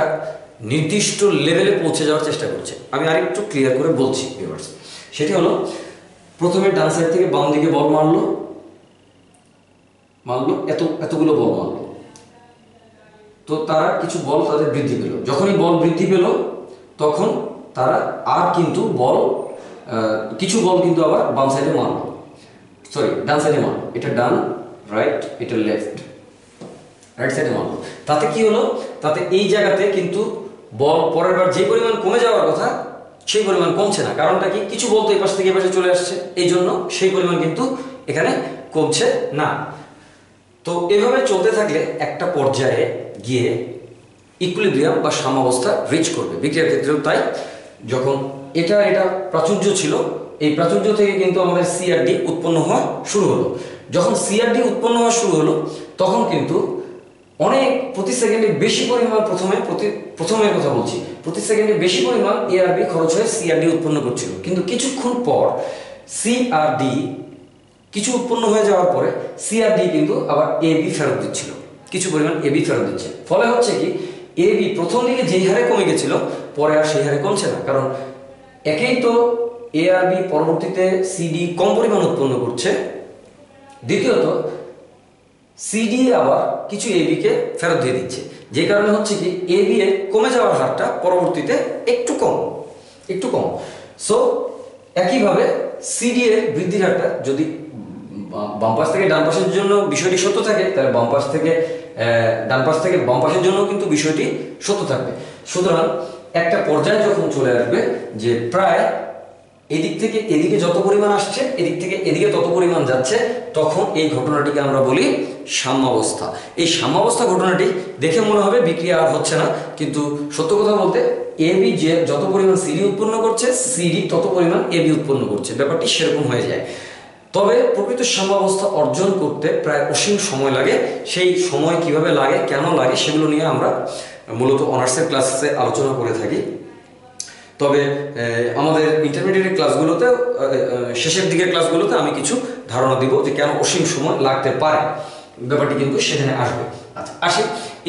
নির্দিষ্ট লেভেলে পৌঁছে যাওয়ার চেষ্টা করছে। আমি আরেকটু ক্লিয়ার করে বলছি ভিউয়ার্স সেটি হলো, প্রথমে ডান সাইড থেকে বাম দিকে বল মারলো। মারলো, এত, এতগুলো বল মারলো। তো তারা কিছু বল তাদের বৃদ্ধি পেল। যখনই বল বৃদ্ধি পেল, তখন তারা আর কিন্তু বল কিছু বল কিন্তু আবার বাম সাইডে মারলো। সরি ডান সাইডে মারলো। এটা ডান রাইট এটা লেফট রাইট সাইডে মারলো। তাতে কি হলো? তাতে এই জায়গাতে কিন্তু বল পরের বার যে পরিমাণ কমে যাওয়ার কথা সেই পরিমাণ কমছে না। কারণটা কি? কিছু বলতো এই পাশ থেকে, এই পাশে চলে আসছে। এই জন্য সেই পরিমাণ কিন্তু এখানে কমছে না। তো এভাবে চলতে থাকলে একটা পর্যায়ে গিয়ে ইকুইলিব্রিয়াম বা সাম্যাবস্থা রিচ করবে। বিক্রিয়ার ক্ষেত্রেও তাই। যখন এটা এটা প্রাচুর্য ছিল, এই প্রাচুর্য থেকে কিন্তু আমাদের সিআরডি উৎপন্ন হওয়া শুরু হলো। যখন সিআরডি উৎপন্ন হওয়া শুরু হলো, তখন কিন্তু অনেক প্রতি সেকেন্ডে বেশি পরিমাণ প্রথমে, প্রতি, প্রথমের কথা বলছি। প্রতি সেকেন্ডে বেশি পরিমাণ এআরবি খরচ হয়ে সিআরডি উৎপন্ন করছিল। কিন্তু কিছুক্ষণ পর সিআরডি কিছু উৎপন্ন হয়ে যাওয়ার পরে সিআরডি কিন্তু আবার এবি ফেরত দিচ্ছিল। কিছু পরিমাণ এবি ফেরত দিচ্ছে। ফলে হচ্ছে কি এবি প্রথম দিকে যেই হারে কমে গেছিল, পরে আর সেই হারে কমছে না। কারণ একেই তো এআরবি পরবর্তীতে সিডি কম পরিমাণ উৎপন্ন করছে। দ্বিতীয়ত সিডি আবার কিছু এবি কে ফেরত দিয়ে দিচ্ছে। যে কারণে হচ্ছে কি এ বি এর কমে যাওয়ার হারটা পরবর্তীতে একটু কম একটু কম। সো একইভাবে সিডি এর বৃদ্ধির হারটা যদি বা- বাম পাশ থেকে ডান পাশের জন্য বিষয়টি সত্য থাকে, তাহলে বাম পাশ থেকে ডান পাশ থেকে বাম পাশের জন্য কিন্তু বিষয়টি সত্য থাকবে। সুতরাং একটা পর্যায়ে যখন চলে আসবে যে প্রায় এদিক থেকে এদিকে যত পরিমাণ আসছে, এদিক থেকে এদিকে তত পরিমাণ যাচ্ছে, তখন এই ঘটনাটিকে আমরা বলি সাম্যাবস্থা। এই সাম্যাবস্থা ঘটনাটি দেখে মনে হবে বিক্রিয়া আর হচ্ছে না, কিন্তু সত্য কথা বলতে এ বি যে যত পরিমাণ সিডি উৎপন্ন করছে সিডি তত পরিমাণ এ বি উৎপন্ন করছে। ব্যাপারটি সেরকম হয়ে যায়। তবে প্রকৃত সাম্যাবস্থা অর্জন করতে প্রায় অসীম সময় লাগে। সেই সময় কীভাবে লাগে, কেন লাগে, সেগুলো নিয়ে আমরা মূলত অনার্সের ক্লাসে আলোচনা করে থাকি। তবে আমাদের ইন্টারমিডিয়েট ক্লাসগুলোতে শেষের দিকের ক্লাসগুলোতে আমি কিছু ধারণা দিব যে কেন অসীম সময় লাগতে পারে। ব্যাপারটি কিন্তু সেখানে আসবে। আচ্ছা আসি।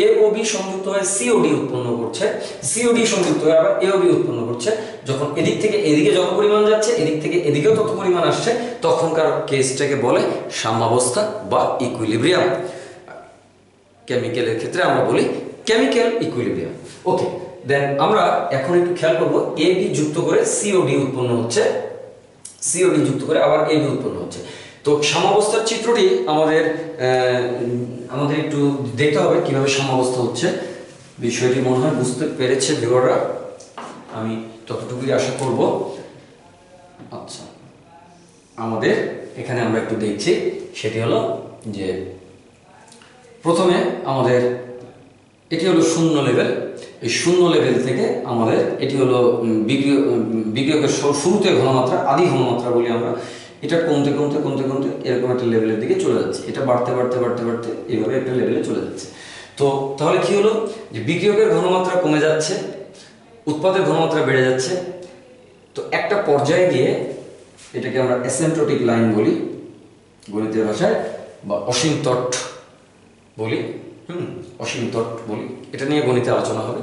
এ ও বি সংযুক্ত হয়ে সিওডি উৎপন্ন করছে। সিওডি সংযুক্ত হয়ে আবার এও বি উৎপন্ন করছে। যখন এদিক থেকে এদিকে যত পরিমাণ যাচ্ছে, এদিক থেকে এদিকেও তত পরিমাণ আসছে, তখনকার কেসটাকে বলে সাম্যাবস্থা বা ইকুইলিব্রিয়াম কেমিক্যালের ক্ষেত্রে আমরা বলি কেমিক্যাল ইকুইলিব্রিয়াম ওকে দেন আমরা এখন একটু খেয়াল করব এ বি যুক্ত করে সিওডি উৎপন্ন হচ্ছে। সিওডি যুক্ত করে আবার এ বি উৎপন্ন হচ্ছে। তো সাম্যাবস্থার চিত্রটি আমাদের আমাদের একটু দেখতে হবে কীভাবে সাম্যাবস্থা হচ্ছে। বিষয়টি মনে হয় বুঝতে পেরেছে ভিউয়াররা আমি ততটুকুই আশা করব। আচ্ছা আমাদের এখানে আমরা একটু দেখছি। সেটি হলো যে প্রথমে আমাদের, এটি হলো শূন্য লেভেল এই শূন্য লেভেল থেকে আমাদের এটি হলো বিক্রিয়কের শুরুতে ঘনমাত্রা, আদি ঘনমাত্রা বলি আমরা, এটা কমতে কমতে কমতে কমতে এরকম একটা লেভেলের দিকে চলে যাচ্ছে। এটা বাড়তে বাড়তে বাড়তে বাড়তে এইভাবে একটা লেভেলে চলে যাচ্ছে। তো তাহলে কি হলো? যে বিক্রিয়কের ঘনমাত্রা কমে যাচ্ছে, উৎপাদের ঘনমাত্রা বেড়ে যাচ্ছে। তো একটা পর্যায়ে গিয়ে এটাকে আমরা অ্যাসেন্ট্রোটিক লাইন বলি, গণিতের ভাষায়, বা অসীম তট বলি। হুম, অসীম তট বলি। এটা নিয়ে গণিতে আলোচনা হবে।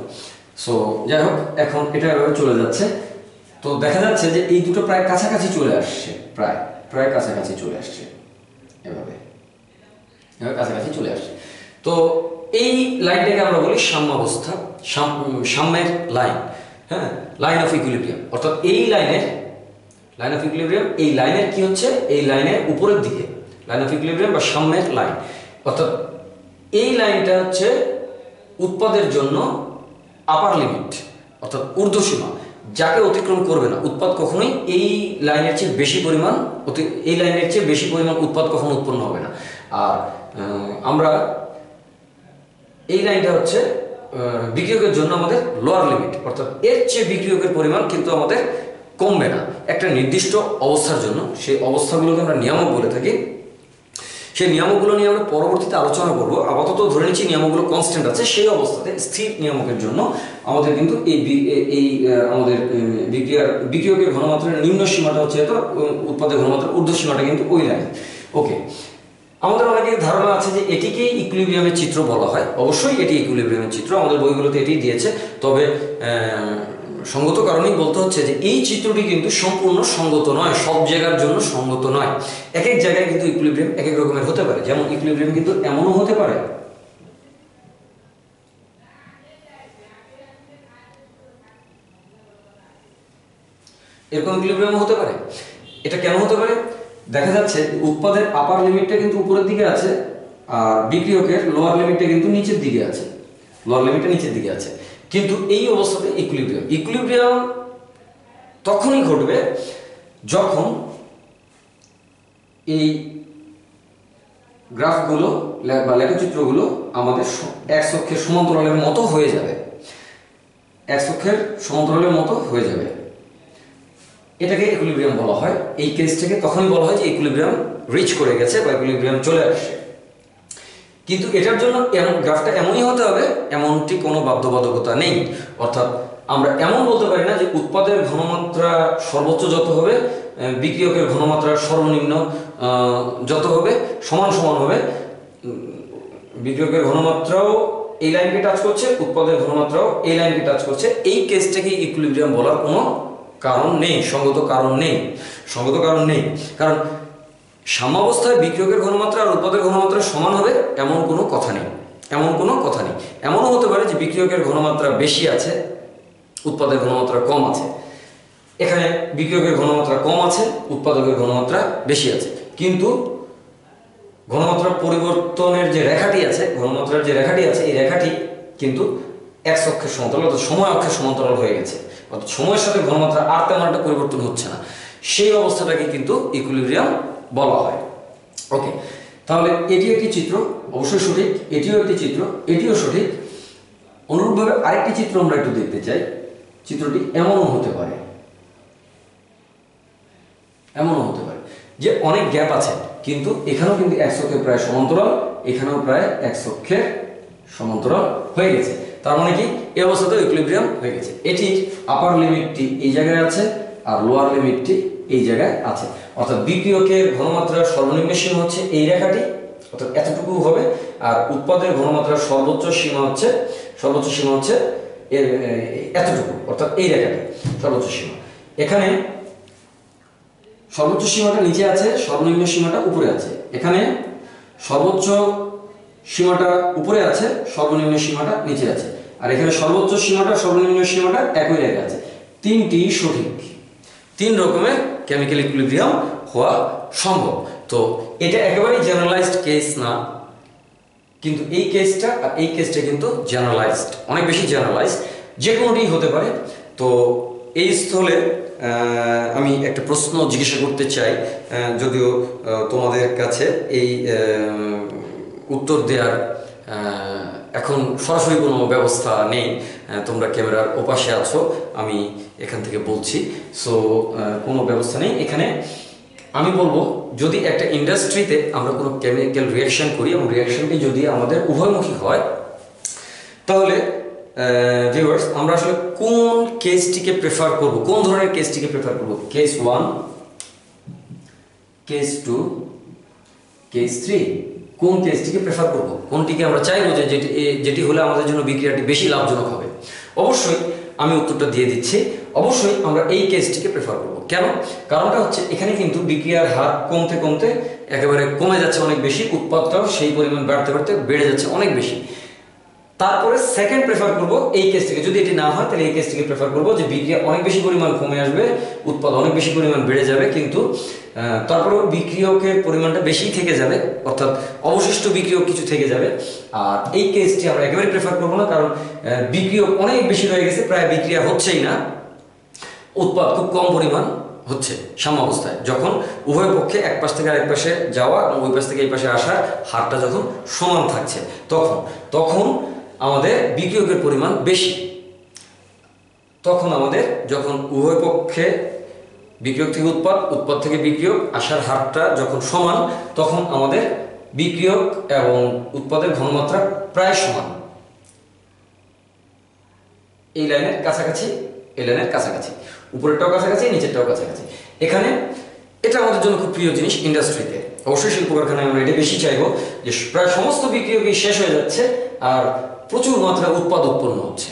সো যাই হোক, এখন এটা এভাবে চলে যাচ্ছে। তো দেখা যাচ্ছে যে এই দুটো প্রায় কাছাকাছি চলে আসছে, প্রায় প্রায় কাছাকাছি চলে আসছে এভাবে। এভাবে কাছাকাছি চলে আসছে। তো এই লাইনটাকে আমরা বলি সাম্যাবস্থা সাম্যের লাইন হ্যাঁ লাইন অফ ইকুইলিব্রিয়াম। অর্থাৎ এই লাইনের, লাইন অফ ইকুইলিব্রিয়াম, এই লাইনের কি হচ্ছে? এই লাইনের উপরের দিকে, লাইন অফ ইকুইলিব্রিয়াম বা সাম্যের লাইন। অর্থাৎ এই লাইনটা হচ্ছে উৎপাদের জন্য আপার লিমিট অর্থাৎ ঊর্ধ্বসীমা, যাকে অতিক্রম করবে না। উৎপাদ কখনোই এই লাইনের চেয়ে বেশি পরিমাণ এই লাইনের চেয়ে বেশি পরিমাণ উৎপাদ কখনো উৎপন্ন হবে না। আর আমরা এই লাইনটা হচ্ছে বিক্রিয়কের জন্য আমাদের লোয়ার লিমিট অর্থাৎ এর চেয়ে বিক্রিয়কের পরিমাণ কিন্তু আমাদের কমবে না। একটা নির্দিষ্ট অবস্থার জন্য, সেই অবস্থাগুলোকে আমরা নিয়ামক বলে থাকি। সেই নিয়ামকগুলো নিয়ে আমরা পরবর্তীতে আলোচনা করব। আপাতত ধরে নিচ্ছি নিয়ামকগুলো কনস্ট্যান্ট আছে। সেই অবস্থাতে স্থির নিয়ামকের জন্য আমাদের কিন্তু এই এই আমাদের বিক্রিয়ার বিক্রিয়কের ঘনমাত্রার নিম্ন সীমাটা হচ্ছে তো উৎপাদের ঘনমাত্রার ঊর্ধ্ব সীমাটা কিন্তু ওই লাইন। ওকে। আমাদের অনেকের ধারণা আছে যে এটিকে ইকুইলিব্রিয়ামের চিত্র বলা হয়। অবশ্যই এটি ইকুইলিব্রিয়ামের চিত্র। আমাদের বইগুলোতে এটি দিয়েছে। তবে সঙ্গত কারণেই বলতে হচ্ছে যে এই চিত্রটি কিন্তু সম্পূর্ণ সঙ্গত নয়, সব জায়গার জন্য সঙ্গত নয়। এক এক জায়গায় কিন্তু ইকুইলিব্রিয়াম এক এক রকমের হতে পারে। যেমন ইকুইলিব্রিয়াম কিন্তু এমনও হতে পারে। এরকম ইকুইলিব্রিয়াম হতে পারে। এটা কেন হতে পারে? দেখা যাচ্ছে উৎপাদের আপার লিমিটটা কিন্তু উপরের দিকে আছে আর বিক্রিয়কের লোয়ার লিমিটটা কিন্তু নিচের দিকে আছে। লোয়ার লিমিটটা নিচের দিকে আছে। কিন্তু এই অবস্থাতে ইকুইলিব্রিয়াম ইকুলিব্রিয়াম তখনই ঘটবে যখন এই গ্রাফগুলো বা লেখচিত্রগুলো আমাদের এক অক্ষের সমান্তরালের মতো হয়ে যাবে। এক অক্ষের সমান্তরালের মতো হয়ে যাবে। এটাকে ইকুইলিব্রিয়াম বলা হয়। এই কেসটাকে তখনই বলা হয় যে ইকুলিব্রিয়াম রিচ করে গেছে বা ইকুলিব্রিয়াম চলে আসছে। কিন্তু এটার জন্য এমন গ্রাফটা এমনই হতে হবে, এমনটি কোনো বাধ্যবাধকতা নেই। অর্থাৎ আমরা এমন বলতে পারি না যে উৎপাদের ঘনমাত্রা সর্বোচ্চ যত হবে বিক্রিয়কের ঘনমাত্রা সর্বনিম্ন যত হবে, সমান সমান হবে। বিক্রিয়কের ঘনমাত্রাও এই লাইনকে টাচ করছে, উৎপাদের ঘনমাত্রাও এই লাইনকে টাচ করছে। এই কেসটাকে ইকুইলিব্রিয়াম বলার কোনো কারণ নেই, সঙ্গত কারণ নেই, সঙ্গত কারণ নেই। কারণ সাম্যাবস্থায় বিক্রিয়কের ঘনমাত্রা আর উৎপাদের ঘনমাত্রা সমান হবে, এমন কোনো কথা নেই। এমন কোনো কথা নেই। এমনও হতে পারে যে বিক্রিয়কের ঘনমাত্রা বেশি আছে, উৎপাদের ঘনমাত্রা কম আছে। এখানে বিক্রিয়কের ঘনমাত্রা কম আছে, উৎপাদকের ঘনমাত্রা বেশি আছে। কিন্তু ঘনমাত্রার পরিবর্তনের যে রেখাটি আছে, ঘনমাত্রার যে রেখাটি আছে, এই রেখাটি কিন্তু এক অক্ষের সমান্তরাল অর্থাৎ সময় অক্ষের সমান্তরাল হয়ে গেছে। অর্থাৎ সময়ের সাথে ঘনমাত্রা আর তেমন একটা পরিবর্তন হচ্ছে না। সেই অবস্থাটাকে কিন্তু ইকুইলিব্রিয়াম বলা হয়। ওকে তাহলে এটি একটি চিত্র, অবশ্যই সঠিক, এটিও একটি চিত্র, এটিও সঠিক। অনুরূপভাবে আরেকটি চিত্র আমরা একটু দেখতে চাই। চিত্রটি এমনও হতে পারে। এমনও হতে পারে যে অনেক গ্যাপ আছে, কিন্তু এখানেও কিন্তু এক চক্ষে প্রায় সমান্তরাল, এখানেও প্রায় এক চক্ষের সমান্তরাল হয়ে গেছে। তার মানে কি? এই অবস্থাতে ইকুইলিব্রিয়াম হয়ে গেছে। এটি আপার লিমিটটি এই জায়গায় আছে আর লোয়ার লিমিটটি এই জায়গায় আছে। অর্থাৎ বিক্রিয়কের ঘনমাত্রার সর্বনিম্ন সীমা হচ্ছে এই রেখাটি, অর্থাৎ এতটুকু হবে। আর উৎপাদের ঘনমাত্রার সর্বোচ্চ সীমা হচ্ছে, সর্বোচ্চ সীমা হচ্ছে এর এতটুকু, অর্থাৎ এই রেখাটি, সর্বোচ্চ সীমা। এখানে সর্বোচ্চ সীমাটা নিচে আছে, সর্বনিম্ন সীমাটা উপরে আছে। এখানে সর্বোচ্চ সীমাটা উপরে আছে, সর্বনিম্ন সীমাটা নিচে আছে। আর এখানে সর্বোচ্চ সীমাটা, সর্বনিম্ন সীমাটা একই রেখে আছে। তিনটি সঠিক, তিন রকমের কেমিক্যাল ইকুইলিব্রিয়াম হওয়া সম্ভব। তো এটা একেবারেই জেনারেলাইজড কেস না, কিন্তু এই কেসটা আর এই কেসটা কিন্তু জেনারেলাইজড অনেক বেশি জেনারেলাইজড যে কোনোটি হতে পারে। তো এই স্থলে আমি একটা প্রশ্ন জিজ্ঞাসা করতে চাই যদিও তোমাদের কাছে এই উত্তর দেওয়ার এখন সরাসরি কোনো ব্যবস্থা নেই তোমরা ক্যামেরার ওপাশে আছো, আমি এখান থেকে বলছি। সো কোনো ব্যবস্থা নেই। এখানে আমি বলব, যদি একটা ইন্ডাস্ট্রিতে আমরা কোনো কেমিক্যাল রিয়াকশন করি এবং রিয়াকশনটি যদি আমাদের উভয়মুখী হয়, তাহলে ভিউয়ার্স আমরা আসলে কোন কেসটিকে প্রেফার করব? কোন ধরনের কেসটিকে প্রেফার করব? Case one case two case three কোন কেসটিকে প্রেফার করব? কোনটিকে আমরা চাইব যে যেটি যেটি হলে আমাদের জন্য বিক্রিয়াটি বেশি লাভজনক হবে? অবশ্যই আমি উত্তরটা দিয়ে দিচ্ছি। অবশ্যই আমরা এই কেসটিকে প্রেফার করব। কেন? কারণটা হচ্ছে এখানে কিন্তু বিক্রিয়ার হার কমতে কমতে একেবারে কমে যাচ্ছে অনেক বেশি উৎপাদটাও সেই পরিমাণ বাড়তে বাড়তে বেড়ে যাচ্ছে অনেক বেশি। তারপরে সেকেন্ড প্রেফার করব এই কেসটিকে যদি এটি না হয়, তাহলে এই কেসটিকে প্রেফার করব যে বিক্রিয়া অনেক বেশি পরিমাণ কমে আসবে উৎপাদ অনেক বেশি পরিমাণ বেড়ে যাবে, কিন্তু তারপরেও বিক্রিয়কের পরিমাণটা বেশি থেকে যাবে, অর্থাৎ অবশিষ্ট বিক্রিয়ক কিছু থেকে যাবে। আর এই কেসটি আমরা একেবারে প্রেফার করব না, কারণ বিক্রিয়ক অনেক বেশি রয়ে গেছে, প্রায় বিক্রিয়া হচ্ছেই না। উৎপাদ খুব কম পরিমাণ হচ্ছে সাম্য অবস্থায়। যখন উভয় পক্ষে এক পাশ থেকে আরেক পাশে যাওয়া এবং ওই পাশ থেকে এই পাশে আসার হারটা যখন সমান থাকছে, তখন তখন আমাদের বিক্রিয়কের পরিমাণ বেশি। তখন আমাদের যখন উভয় পক্ষে বিক্রিয়ক থেকে উৎপাদ উৎপাদ থেকে বিক্রিয়ক আসার হারটা যখন সমান, তখন আমাদের বিক্রিয়ক এবং উৎপাদের ঘনমাত্রা প্রায় সমান। এই লাইনের কাছাকাছি, এই লাইনের কাছাকাছি। উপরেরটাও কাছাকাছি নিচেরটাও কাছাকাছি। এখানে এটা আমাদের জন্য খুব প্রিয় জিনিস ইন্ডাস্ট্রিতে। অবশ্যই শিল্প কারখানায় আমরা এটা বেশি চাইব যে প্রায় সমস্ত বিক্রিয়কই শেষ হয়ে যাচ্ছে আর প্রচুর মাত্রা উৎপাদ উৎপন্ন হচ্ছে।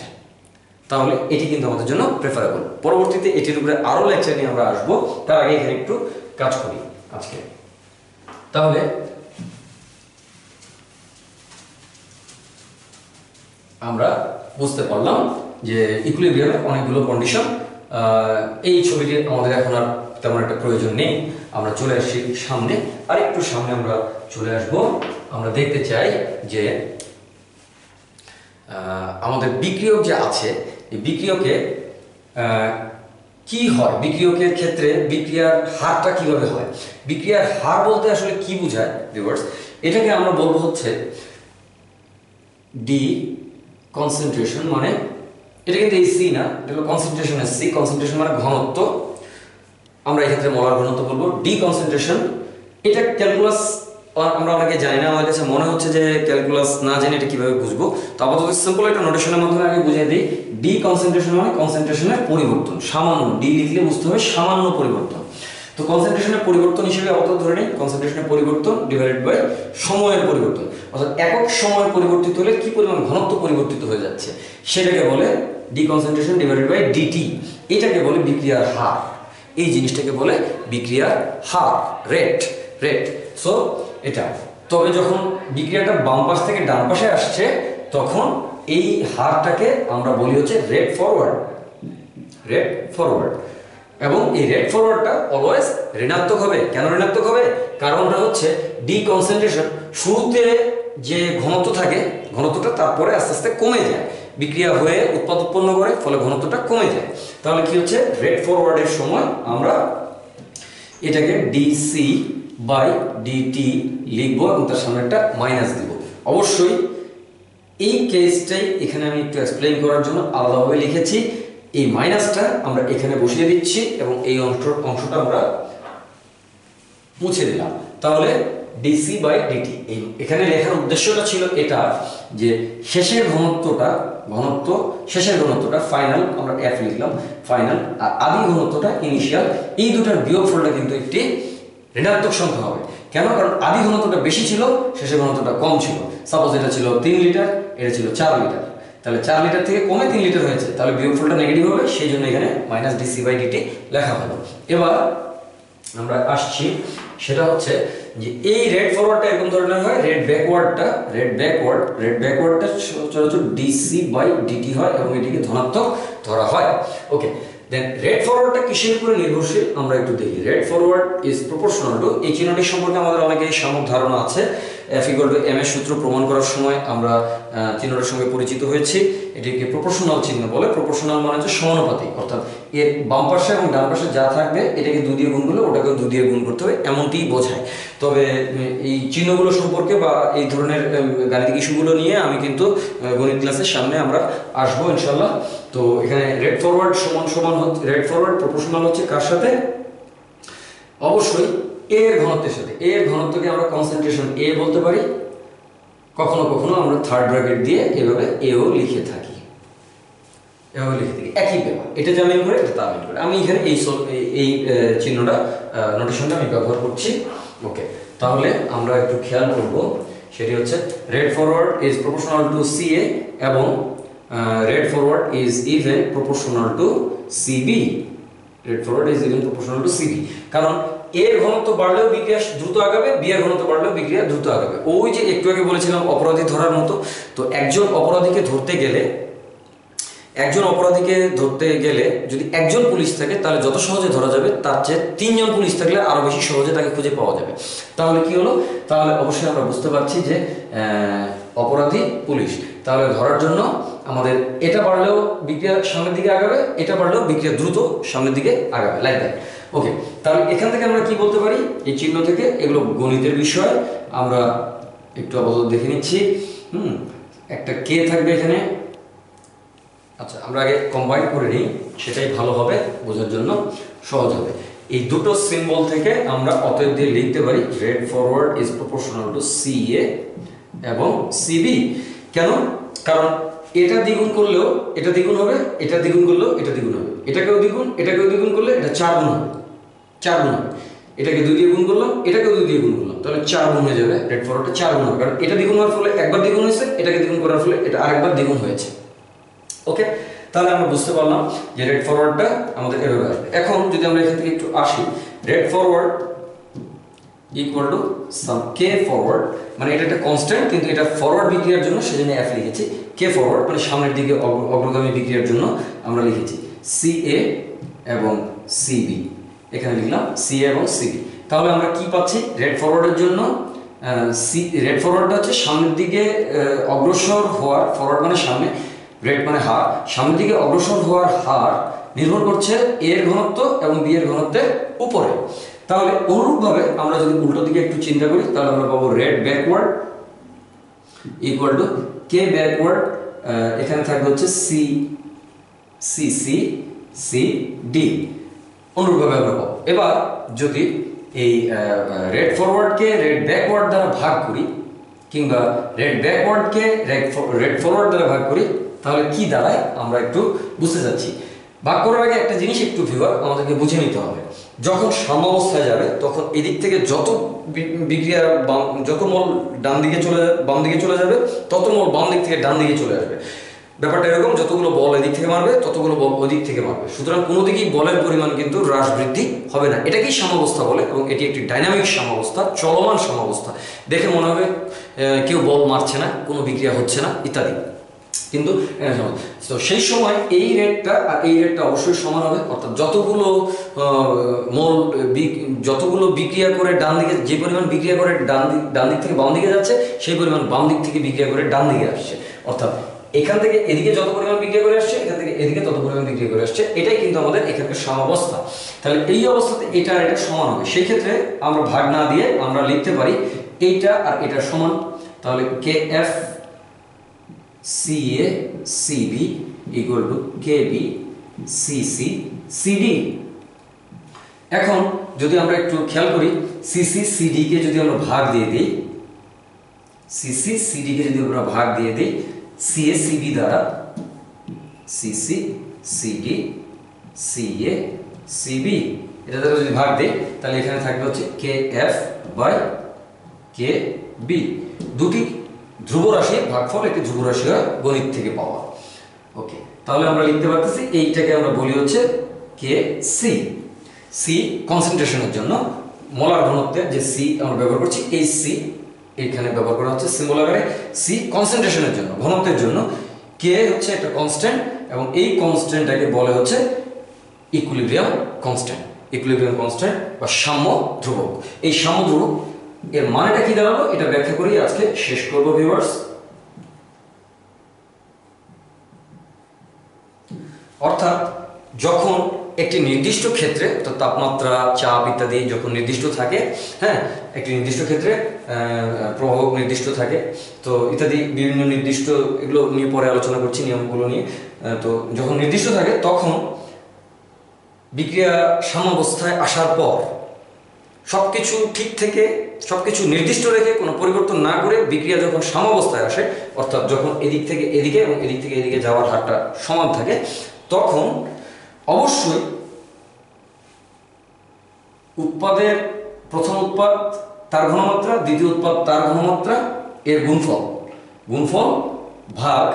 তাহলে এটি কিন্তু আমাদের জন্য প্রেফারেবল পরবর্তীতে এটির উপরে আরও লেকচার নিয়ে আমরা আসব। তার আগে এখানে একটু কাজ করি আজকে। তাহলে আমরা বুঝতে পারলাম যে ইকুইলিব্রিয়ামের অনেকগুলো কন্ডিশন এই ছবিটির আমাদের এখন আর তেমন একটা প্রয়োজন নেই। আমরা চলে আসছি সামনে। আর একটু সামনে আমরা চলে আসব। আমরা দেখতে চাই যে আমাদের বিক্রিয়ক যে আছে, এই বিক্রিয়কে কি হয়? বিক্রিয়কের ক্ষেত্রে বিক্রিয়ার হারটা কীভাবে হয়? বিক্রিয়ার হার বলতে আসলে কি বোঝায় ভিউয়ার্স এটাকে আমরা বলব হচ্ছে ডি কনসেন্ট্রেশন মানে এটা কিন্তু এই সি না এটা হলো কনসেন্ট্রেশন সি কনসেন্ট্রেশন মানে ঘনত্ব। আমরা এক্ষেত্রে মলার ঘনত্ব বলব। ডি কনসেন্ট্রেশন এটা ক্যালকুলাস আমরা অনেকে জানি না আমার কাছে মনে হচ্ছে যে ক্যালকুলাস না জানি এটা কীভাবে বুঝব। তো আপাতত সিম্পল একটা নোটেশনের মাধ্যমে আগে বুঝিয়ে দিই। ডি কনসেন্ট্রেশন মানে কনসেন্ট্রেশনের পরিবর্তন। সামান্য ডি লিখলে বুঝতে হবে সামান্য পরিবর্তন। তো কনসেন্ট্রেশনের পরিবর্তন হিসেবে আপাতত ধরে নিই। কনসেন্ট্রেশনের পরিবর্তন ডিভাইডেড বাই সময়ের পরিবর্তন। অর্থাৎ একক সময় পরিবর্তিত হলে কি পরিমাণ ঘনত্ব পরিবর্তিত হয়ে যাচ্ছে? সেটাকে বলে D concentration divided by D T এটাকে বলে বিক্রিয়ার হার। এই জিনিসটাকে বলে বিক্রিয়ার হার। রেট রেট সো এটা। তবে যখন বিক্রিয়াটা বাম পাশ থেকে ডান পাশে আসছে, তখন এই হারটাকে আমরা বলি হচ্ছে রেট ফরওয়ার্ড রেট ফরওয়ার্ড এবং এই রেট ফরওয়ার্ডটা অলওয়েজ ঋণাত্মক হবে। কেন ঋণাত্মক হবে? কারণটা হচ্ছে ডি কনসেন্ট্রেশন শুরুতে যে ঘনত্ব থাকে, ঘনত্বটা তারপরে আস্তে আস্তে কমে যায়। বিক্রিয়া হয়ে উৎপাদ উৎপন্ন করে, ফলে ঘনত্বটা কমে যায়। তাহলে কি হচ্ছে? রেড ফরওয়ার্ডের সময় আমরা এটাকে ডিসি বাই ডিটি লিখব এবং তার সামনে একটা মাইনাস দিব। অবশ্যই এই কেসটাই এখানে আমি একটু এক্সপ্লেইন করার জন্য আলাদাভাবে লিখেছি। এই মাইনাসটা আমরা এখানে বসিয়ে দিচ্ছি এবং এই অংশ অংশটা আমরা মুছে দিলাম। তাহলে ডিসি বাই ডিটি এই এখানে লেখার উদ্দেশ্যটা ছিল এটা যে শেষের ঘনত্বটা, ঘনত্ব, শেষের ঘনত্বটা ফাইনাল আমরা এফ লিখলাম ফাইনাল আর আদি ঘনত্বটা ইনিশিয়াল এই দুটার বিয়োগফলটা কিন্তু একটি ঋণাত্মক সংখ্যা হবে। কেন? কারণ আদি ঘনত্বটা বেশি ছিল, শেষের ঘনত্বটা কম ছিল। সাপোজ এটা ছিল তিন লিটার এটা ছিল চার লিটার তাহলে চার লিটার থেকে কমে তিন লিটার হয়েছে, তাহলে বিয়োগফলটা নেগেটিভ হবে, সেই জন্য এখানে মাইনাস ডিসি বাই ডিটি লেখা হলো। এবার আমরা আসছি সেটা হচ্ছে যে এই রেড ফরওয়ার্ডটা এরকম ধরনের হয় রেড ব্যাকওয়ার্ডটা রেড ব্যাকওয়ার্ড রেড ব্যাকওয়ার্ডটা সচরাচর ডিসি বাই ডিটি হয় এবং এটিকে ধনাত্মক ধরা হয়। ওকে দেন রেড ফরওয়ার্ডটা কিসের উপরে নির্ভরশীল? আমরা একটু দেখি। Rate forward is proportional to এই চিহ্নটি সম্পর্কে আমাদের অনেকেই সামক ধারণা আছে। এফ ইকুয়াল টু এম এর সূত্র প্রমাণ করার সময় আমরা চিহ্নটার সঙ্গে পরিচিত হয়েছি। এটিকে প্রপোর্শনাল চিহ্ন বলে। প্রপোর্শনাল মানে হচ্ছে সমানুপাতিক, অর্থাৎ এর বাম পাশে এবং ডান পাশে যা থাকবে, এটাকে দু দিয়ে গুণ করলে ওটাকে দু দিয়ে গুণ করতে হবে, এমনটিই বোঝায়। তবে এই চিহ্নগুলো সম্পর্কে বা এই ধরনের গাণিতিক ইস্যুগুলো নিয়ে আমি কিন্তু গণিত ক্লাসের সামনে আমরা আসব ইনশাল্লাহ তো এখানে রেড ফরওয়ার্ড সমান সমান হচ্ছে রেড ফরওয়ার্ড প্রপোর্শনাল হচ্ছে কার সাথে? অবশ্যই এ এর ঘনত্বের সাথে এ এর ঘনত্বকে আমরা কনসেন্ট্রেশন এ বলতে পারি। কখনো কখনো আমরা থার্ড ব্র্যাকেট দিয়ে এভাবে এও লিখে থাকি। এভাবে লিখে থাকি। একই ব্যাপার। এটা যা করে এটা তা করে আমি এখানে এই- এই চিহ্নটা নোটেশনটা আমি ব্যবহার করছি। ওকে তাহলে আমরা একটু খেয়াল করব। সেটি হচ্ছে rate forward is proportional to C A এবং rate forward is even proportional to C B rate forward is even proportional to C B কারণ এর ঘনত্ব বাড়লেও বিক্রিয়া দ্রুত আগাবে বি এর ঘনত্ব বাড়লেও বিক্রিয়া দ্রুত আগাবে। ওই যে একটু আগে বলেছিলাম অপরাধী ধরার মতো, তো একজন অপরাধীকে ধরতে গেলে, একজন অপরাধীকে ধরতে গেলে যদি একজন পুলিশ থাকে, তাহলে যত সহজে ধরা যাবে, তার চেয়ে তিনজন পুলিশ থাকলে আরও বেশি সহজে তাকে খুঁজে পাওয়া যাবে। তাহলে কি হলো? তাহলে অবশ্যই আমরা বুঝতে পারছি যে অপরাধী পুলিশ তাহলে ধরার জন্য আমাদের এটা বাড়লেও বিক্রিয়া সামনের দিকে আগাবে, এটা বাড়লেও বিক্রিয়া দ্রুত সামনের দিকে আগাবে লাইক দ্যাট ওকে তাহলে এখান থেকে আমরা কি বলতে পারি? এই চিহ্ন থেকে, এগুলো গণিতের বিষয়, আমরা একটু আপাতত দেখে নিচ্ছি। হুম, একটা কে থাকবে এখানে? আচ্ছা আমরা আগে কম্বাইন করে নিই, সেটাই ভালো হবে, বোঝার জন্য সহজ হবে। এই দুটো সিম্বল থেকে আমরা অতএব দিয়ে লিখতে পারি rate forward is proportional to C A এবং সিবি কেন? কারণ এটা দ্বিগুণ করলেও এটা দ্বিগুণ হবে, এটা দ্বিগুণ করলেও এটা দ্বিগুণ হবে। এটাকেও দ্বিগুণ এটাকেও দ্বিগুণ করলে এটা চার গুণ হবে। চার গুণ এটাকে দুই দিয়ে গুণ করলাম, এটাকেও দুই দিয়ে গুণ করলাম। তাহলে চার গুণ হয়ে যাবে রেড ফরওয়ার্ডটা চার গুণ হবে। কারণ এটা দ্বিগুণ হওয়ার ফলে একবার দ্বিগুণ হয়েছে, এটাকে দ্বিগুণ করার ফলে এটা আরেকবার দ্বিগুণ হয়েছে। ওকে? তাহলে আমরা বুঝতে পারলাম যে রেড ফরওয়ার্ডটা আমাদের এভাবে আসবে। এখন যদি আমরা এখান থেকে একটু আসি rate forward equal to some K forward মানে এটা একটা কনস্ট্যান্ট কিন্তু এটা ফরওয়ার্ড বিক্রিয়ার জন্য সেজন্য এফ লিখেছি। কে ফরওয়ার্ড মানে সামনের দিকে অগ্র- অগ্রগামী বিক্রিয়ার জন্য আমরা লিখেছি সি এ এবং সিবি এখানে লিখলাম সি এ এবং সিবি তাহলে আমরা কি পাচ্ছি? রেড ফরওয়ার্ডের জন্য সি রেড ফরওয়ার্ডটা হচ্ছে সামনের দিকে অগ্রসর হওয়ার ফরওয়ার্ড মানে সামনে রেড মানে হার। সামনের দিকে অগ্রসর হওয়ার হার নির্ভর করছে এর ঘনত্ব এবং বি এর ঘনত্বের উপরে। তাহলে অনুরূপভাবে আমরা যদি উল্টো দিকে একটু চিন্তা করি, তাহলে আমরা পাবো rate backward equal to K backward এখানে থাকবে হচ্ছে C C C C D অনুরূপভাবে আমরা পাবো। এবার যদি এই রেড ফরওয়ার্ডকে রেড ব্যাকওয়ার্ড দ্বারা ভাগ করি, কিংবা রেড ব্যাকওয়ার্ডকে রেড ফরওয়ার্ড দ্বারা ভাগ করি, তাহলে কি দাঁড়ায়? আমরা একটু বুঝতে যাচ্ছি ভাগ করার আগে একটা জিনিস একটু ভিউয়ার আমাদেরকে বুঝে নিতে হবে। যখন সাম্যাবস্থায় যাবে, তখন এদিক থেকে যত বিক্রিয়া যত মল ডান দিকে চলে, বাম দিকে চলে যাবে, তত মল বাম দিক থেকে ডান দিকে চলে আসবে। ব্যাপারটা এরকম, যতগুলো বল এদিক থেকে মারবে, ততগুলো বল ওদিক থেকে মারবে। সুতরাং কোনো দিকেই বলের পরিমাণ কিন্তু হ্রাস বৃদ্ধি হবে না। এটাকেই সাম্যাবস্থা বলে এবং এটি একটি ডাইনামিক সাম্যাবস্থা চলমান সাম্যাবস্থা দেখে মনে হবে কেউ বল মারছে না, কোনো বিক্রিয়া হচ্ছে না, ইত্যাদি। কিন্তু তো সেই সময় এই রেটটা আর এই রেটটা অবশ্যই সমান হবে, অর্থাৎ যতগুলো মোল যতগুলো বিক্রিয়া করে ডান দিকে, যে পরিমাণ বিক্রিয়া করে ডান দিক ডান দিক থেকে বাম দিকে যাচ্ছে, সেই পরিমাণ বাম দিক থেকে বিক্রিয়া করে ডান দিকে আসছে। অর্থাৎ এখান থেকে এদিকে যত পরিমাণ বিক্রিয়া করে আসছে, এখান থেকে এদিকে তত পরিমাণ বিক্রিয়া করে আসছে, এটাই কিন্তু আমাদের এখানকার সামাবস্থা। তাহলে এই অবস্থাতে এটা এটা সমান হবে। সেই ক্ষেত্রে আমরা ভাগ না দিয়ে আমরা লিখতে পারি, এইটা আর এটা সমান। তাহলে K F equal to K B C C C D এখন যদি আমরা একটু খেয়াল করি সিসি সিডি কে যদি আমরা ভাগ দিয়ে দিই সিসি সিডি কে যদি আমরা ভাগ দিয়ে দিই সিএ সিবি দ্বারা C C C D C A C B এটা দ্বারা যদি ভাগ দিই, তাহলে এখানে থাকবে হচ্ছে K F by K B দুটি ধ্রুব রাশির ভাগফল একটি ধ্রুব রাশি হয় গণিত থেকে পাওয়া। ওকে তাহলে আমরা লিখতে পারতেছি, এইটাকে আমরা বলি হচ্ছে কে সি সি কনসেন্ট্রেশনের জন্য মোলার ঘনত্বের যে সি আমরা ব্যবহার করছি, এই সি এখানে ব্যবহার করা হচ্ছে সিম্বল সি কনসেন্ট্রেশনের জন্য, ঘনত্বের জন্য কে হচ্ছে একটা কনস্ট্যান্ট এবং এই কনস্ট্যান্টটাকে বলে হচ্ছে ইকুইলিব্রিয়াম কনস্ট্যান্ট ইকুইলিব্রিয়াম কনস্ট্যান্ট বা সাম্য ধ্রুবক। এই সাম্য ধ্রুবক এর মানেটা কি দাঁড়াল? এটা ব্যাখ্যা করি আজকে শেষ করব ভিউয়ার্স অর্থাৎ যখন একটি নির্দিষ্ট ক্ষেত্রে তো তাপমাত্রা, চাপ ইত্যাদি যখন নির্দিষ্ট থাকে হ্যাঁ একটি নির্দিষ্ট ক্ষেত্রে প্রভাব নির্দিষ্ট থাকে, তো ইত্যাদি বিভিন্ন নির্দিষ্ট এগুলো নিয়ে পরে আলোচনা করছি, নিয়মগুলো নিয়ে। তো যখন নির্দিষ্ট থাকে, তখন বিক্রিয়া সাম্যাবস্থায় আসার পর সবকিছু ঠিক থেকে সবকিছু নির্দিষ্ট রেখে কোনো পরিবর্তন না করে বিক্রিয়া যখন সাম্যাবস্থায় আসে, অর্থাৎ যখন এদিক থেকে এদিকে এবং এদিক থেকে এদিকে যাওয়ার হারটা সমান থাকে, তখন অবশ্যই উৎপাদের প্রথম উৎপাদ তার ঘনমাত্রা, দ্বিতীয় উৎপাদ তার ঘনমাত্রা, এর গুণফল। গুণফল ভাগ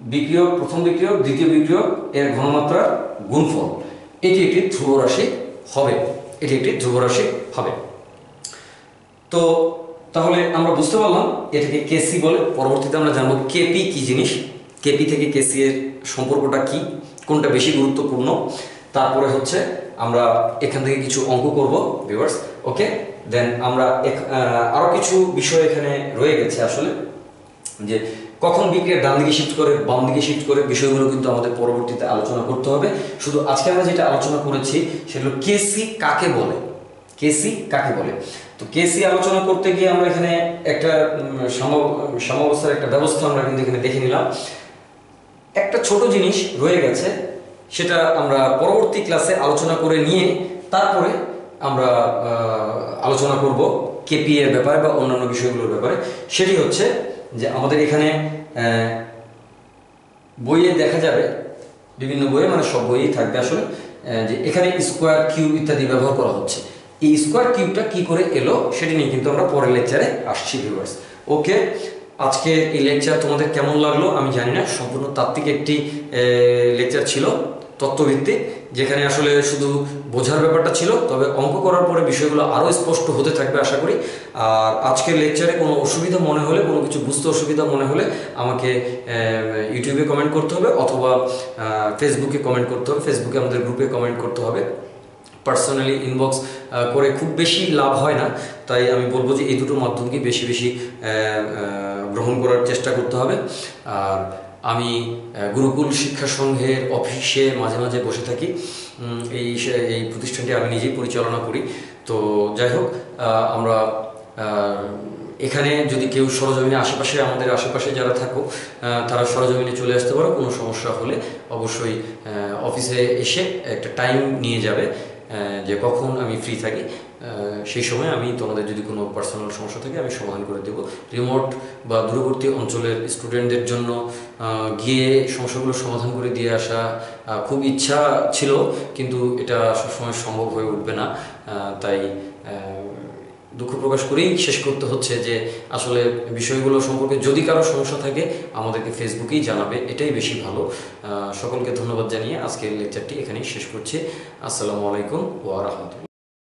বিক্রিয়ক, প্রথম বিক্রিয়ক, দ্বিতীয় বিক্রিয়ক, এর ঘনমাত্রার গুণফল। এটি একটি ধ্রুব রাশি হবে। এটি একটি ধ্রুব রাশি হবে। তো তাহলে আমরা বুঝতে পারলাম এটাকে কেসি বলে। পরবর্তীতে আমরা জানব কেপি কি জিনিস? কেপি থেকে কেসি এর সম্পর্কটা কি? কোনটা বেশি গুরুত্বপূর্ণ? তারপরে হচ্ছে আমরা এখান থেকে কিছু অঙ্ক করব ভিউয়ার্স ওকে দেন আমরা আরও কিছু বিষয় এখানে রয়ে গেছে আসলে। যে কখন বিক্রিয়া ডান দিকে শিফট করে, বাম দিকে শিফট করে, বিষয়গুলো কিন্তু আমাদের পরবর্তীতে আলোচনা করতে হবে। শুধু আজকে আমরা যেটা আলোচনা করেছি সেগুলো কেসি কাকে বলে? কেসি কাকে বলে? তো কেসি আলোচনা করতে গিয়ে আমরা এখানে একটা সমাবস্থার একটা ব্যবস্থা আমরা কিন্তু এখানে দেখে নিলাম। একটা ছোট জিনিস রয়ে গেছে, সেটা আমরা পরবর্তী ক্লাসে আলোচনা করে নিয়ে তারপরে আমরা আলোচনা করব কেপি এর ব্যাপারে বা অন্যান্য বিষয়গুলোর ব্যাপারে। সেটি হচ্ছে যে আমাদের এখানে বইয়ে দেখা যাবে, বিভিন্ন বইয়ে মানে সব বইয়েই থাকবে আসলে যে এখানে স্কোয়ার কিউব ইত্যাদি ব্যবহার করা হচ্ছে। এই স্কোয়ার কিউবটা কি করে এলো সেটি নিয়ে কিন্তু আমরা পরের লেকচারে আসছি ভিউয়ার্স ওকে আজকে এই লেকচার তোমাদের কেমন লাগল আমি জানি না। সম্পূর্ণ তাত্ত্বিক একটি লেকচার ছিল, তত্ত্বভিত্তিক, যেখানে আসলে শুধু বোঝার ব্যাপারটা ছিল, তবে অঙ্ক করার পরে বিষয়গুলো আরও স্পষ্ট হতে থাকবে, আশা করি। আর আজকের লেকচারে কোনো অসুবিধা মনে হলে, কোনো কিছু বুঝতে অসুবিধা মনে হলে আমাকে ইউটিউবে কমেন্ট করতে হবে, অথবা ফেসবুকে কমেন্ট করতে হবে। ফেসবুকে আমাদের গ্রুপে কমেন্ট করতে হবে। পার্সোনালি ইনবক্স করে খুব বেশি লাভ হয় না। তাই আমি বলব যে এই দুটো মাধ্যমকে বেশি বেশি গ্রহণ করার চেষ্টা করতে হবে। আর আমি গুরুকুল শিক্ষা সংঘের অফিসে মাঝে মাঝে বসে থাকি। এই এই প্রতিষ্ঠানটি আমি নিজেই পরিচালনা করি। তো যাই হোক আমরা এখানে যদি কেউ সরজমিনে, আশেপাশে আমাদের আশেপাশে যারা থাকো তারা সরজমিনে চলে আসতে পারো। কোনো সমস্যা হলে অবশ্যই অফিসে এসে একটা টাইম নিয়ে যাবে। যে কখন আমি ফ্রি থাকি সেই সময় আমি তোমাদের যদি কোনো পার্সোনাল সমস্যা থাকে আমি সমাধান করে দেব। রিমোট বা দূরবর্তী অঞ্চলের স্টুডেন্টদের জন্য গিয়ে সমস্যাগুলো সমাধান করে দিয়ে আসা খুব ইচ্ছা ছিল, কিন্তু এটা সবসময় সম্ভব হয়ে উঠবে না। তাই দুঃখ প্রকাশ করেই শেষ করতে হচ্ছে যে আসলে বিষয়গুলো সম্পর্কে যদি কারও সমস্যা থাকে, আমাদেরকে ফেসবুকেই জানাবে, এটাই বেশি ভালো। সকলকে ধন্যবাদ জানিয়ে আজকের লেকচারটি এখানেই শেষ করছি। আসসালামু আলাইকুম ওয়া রাহমাতুল্লাহ।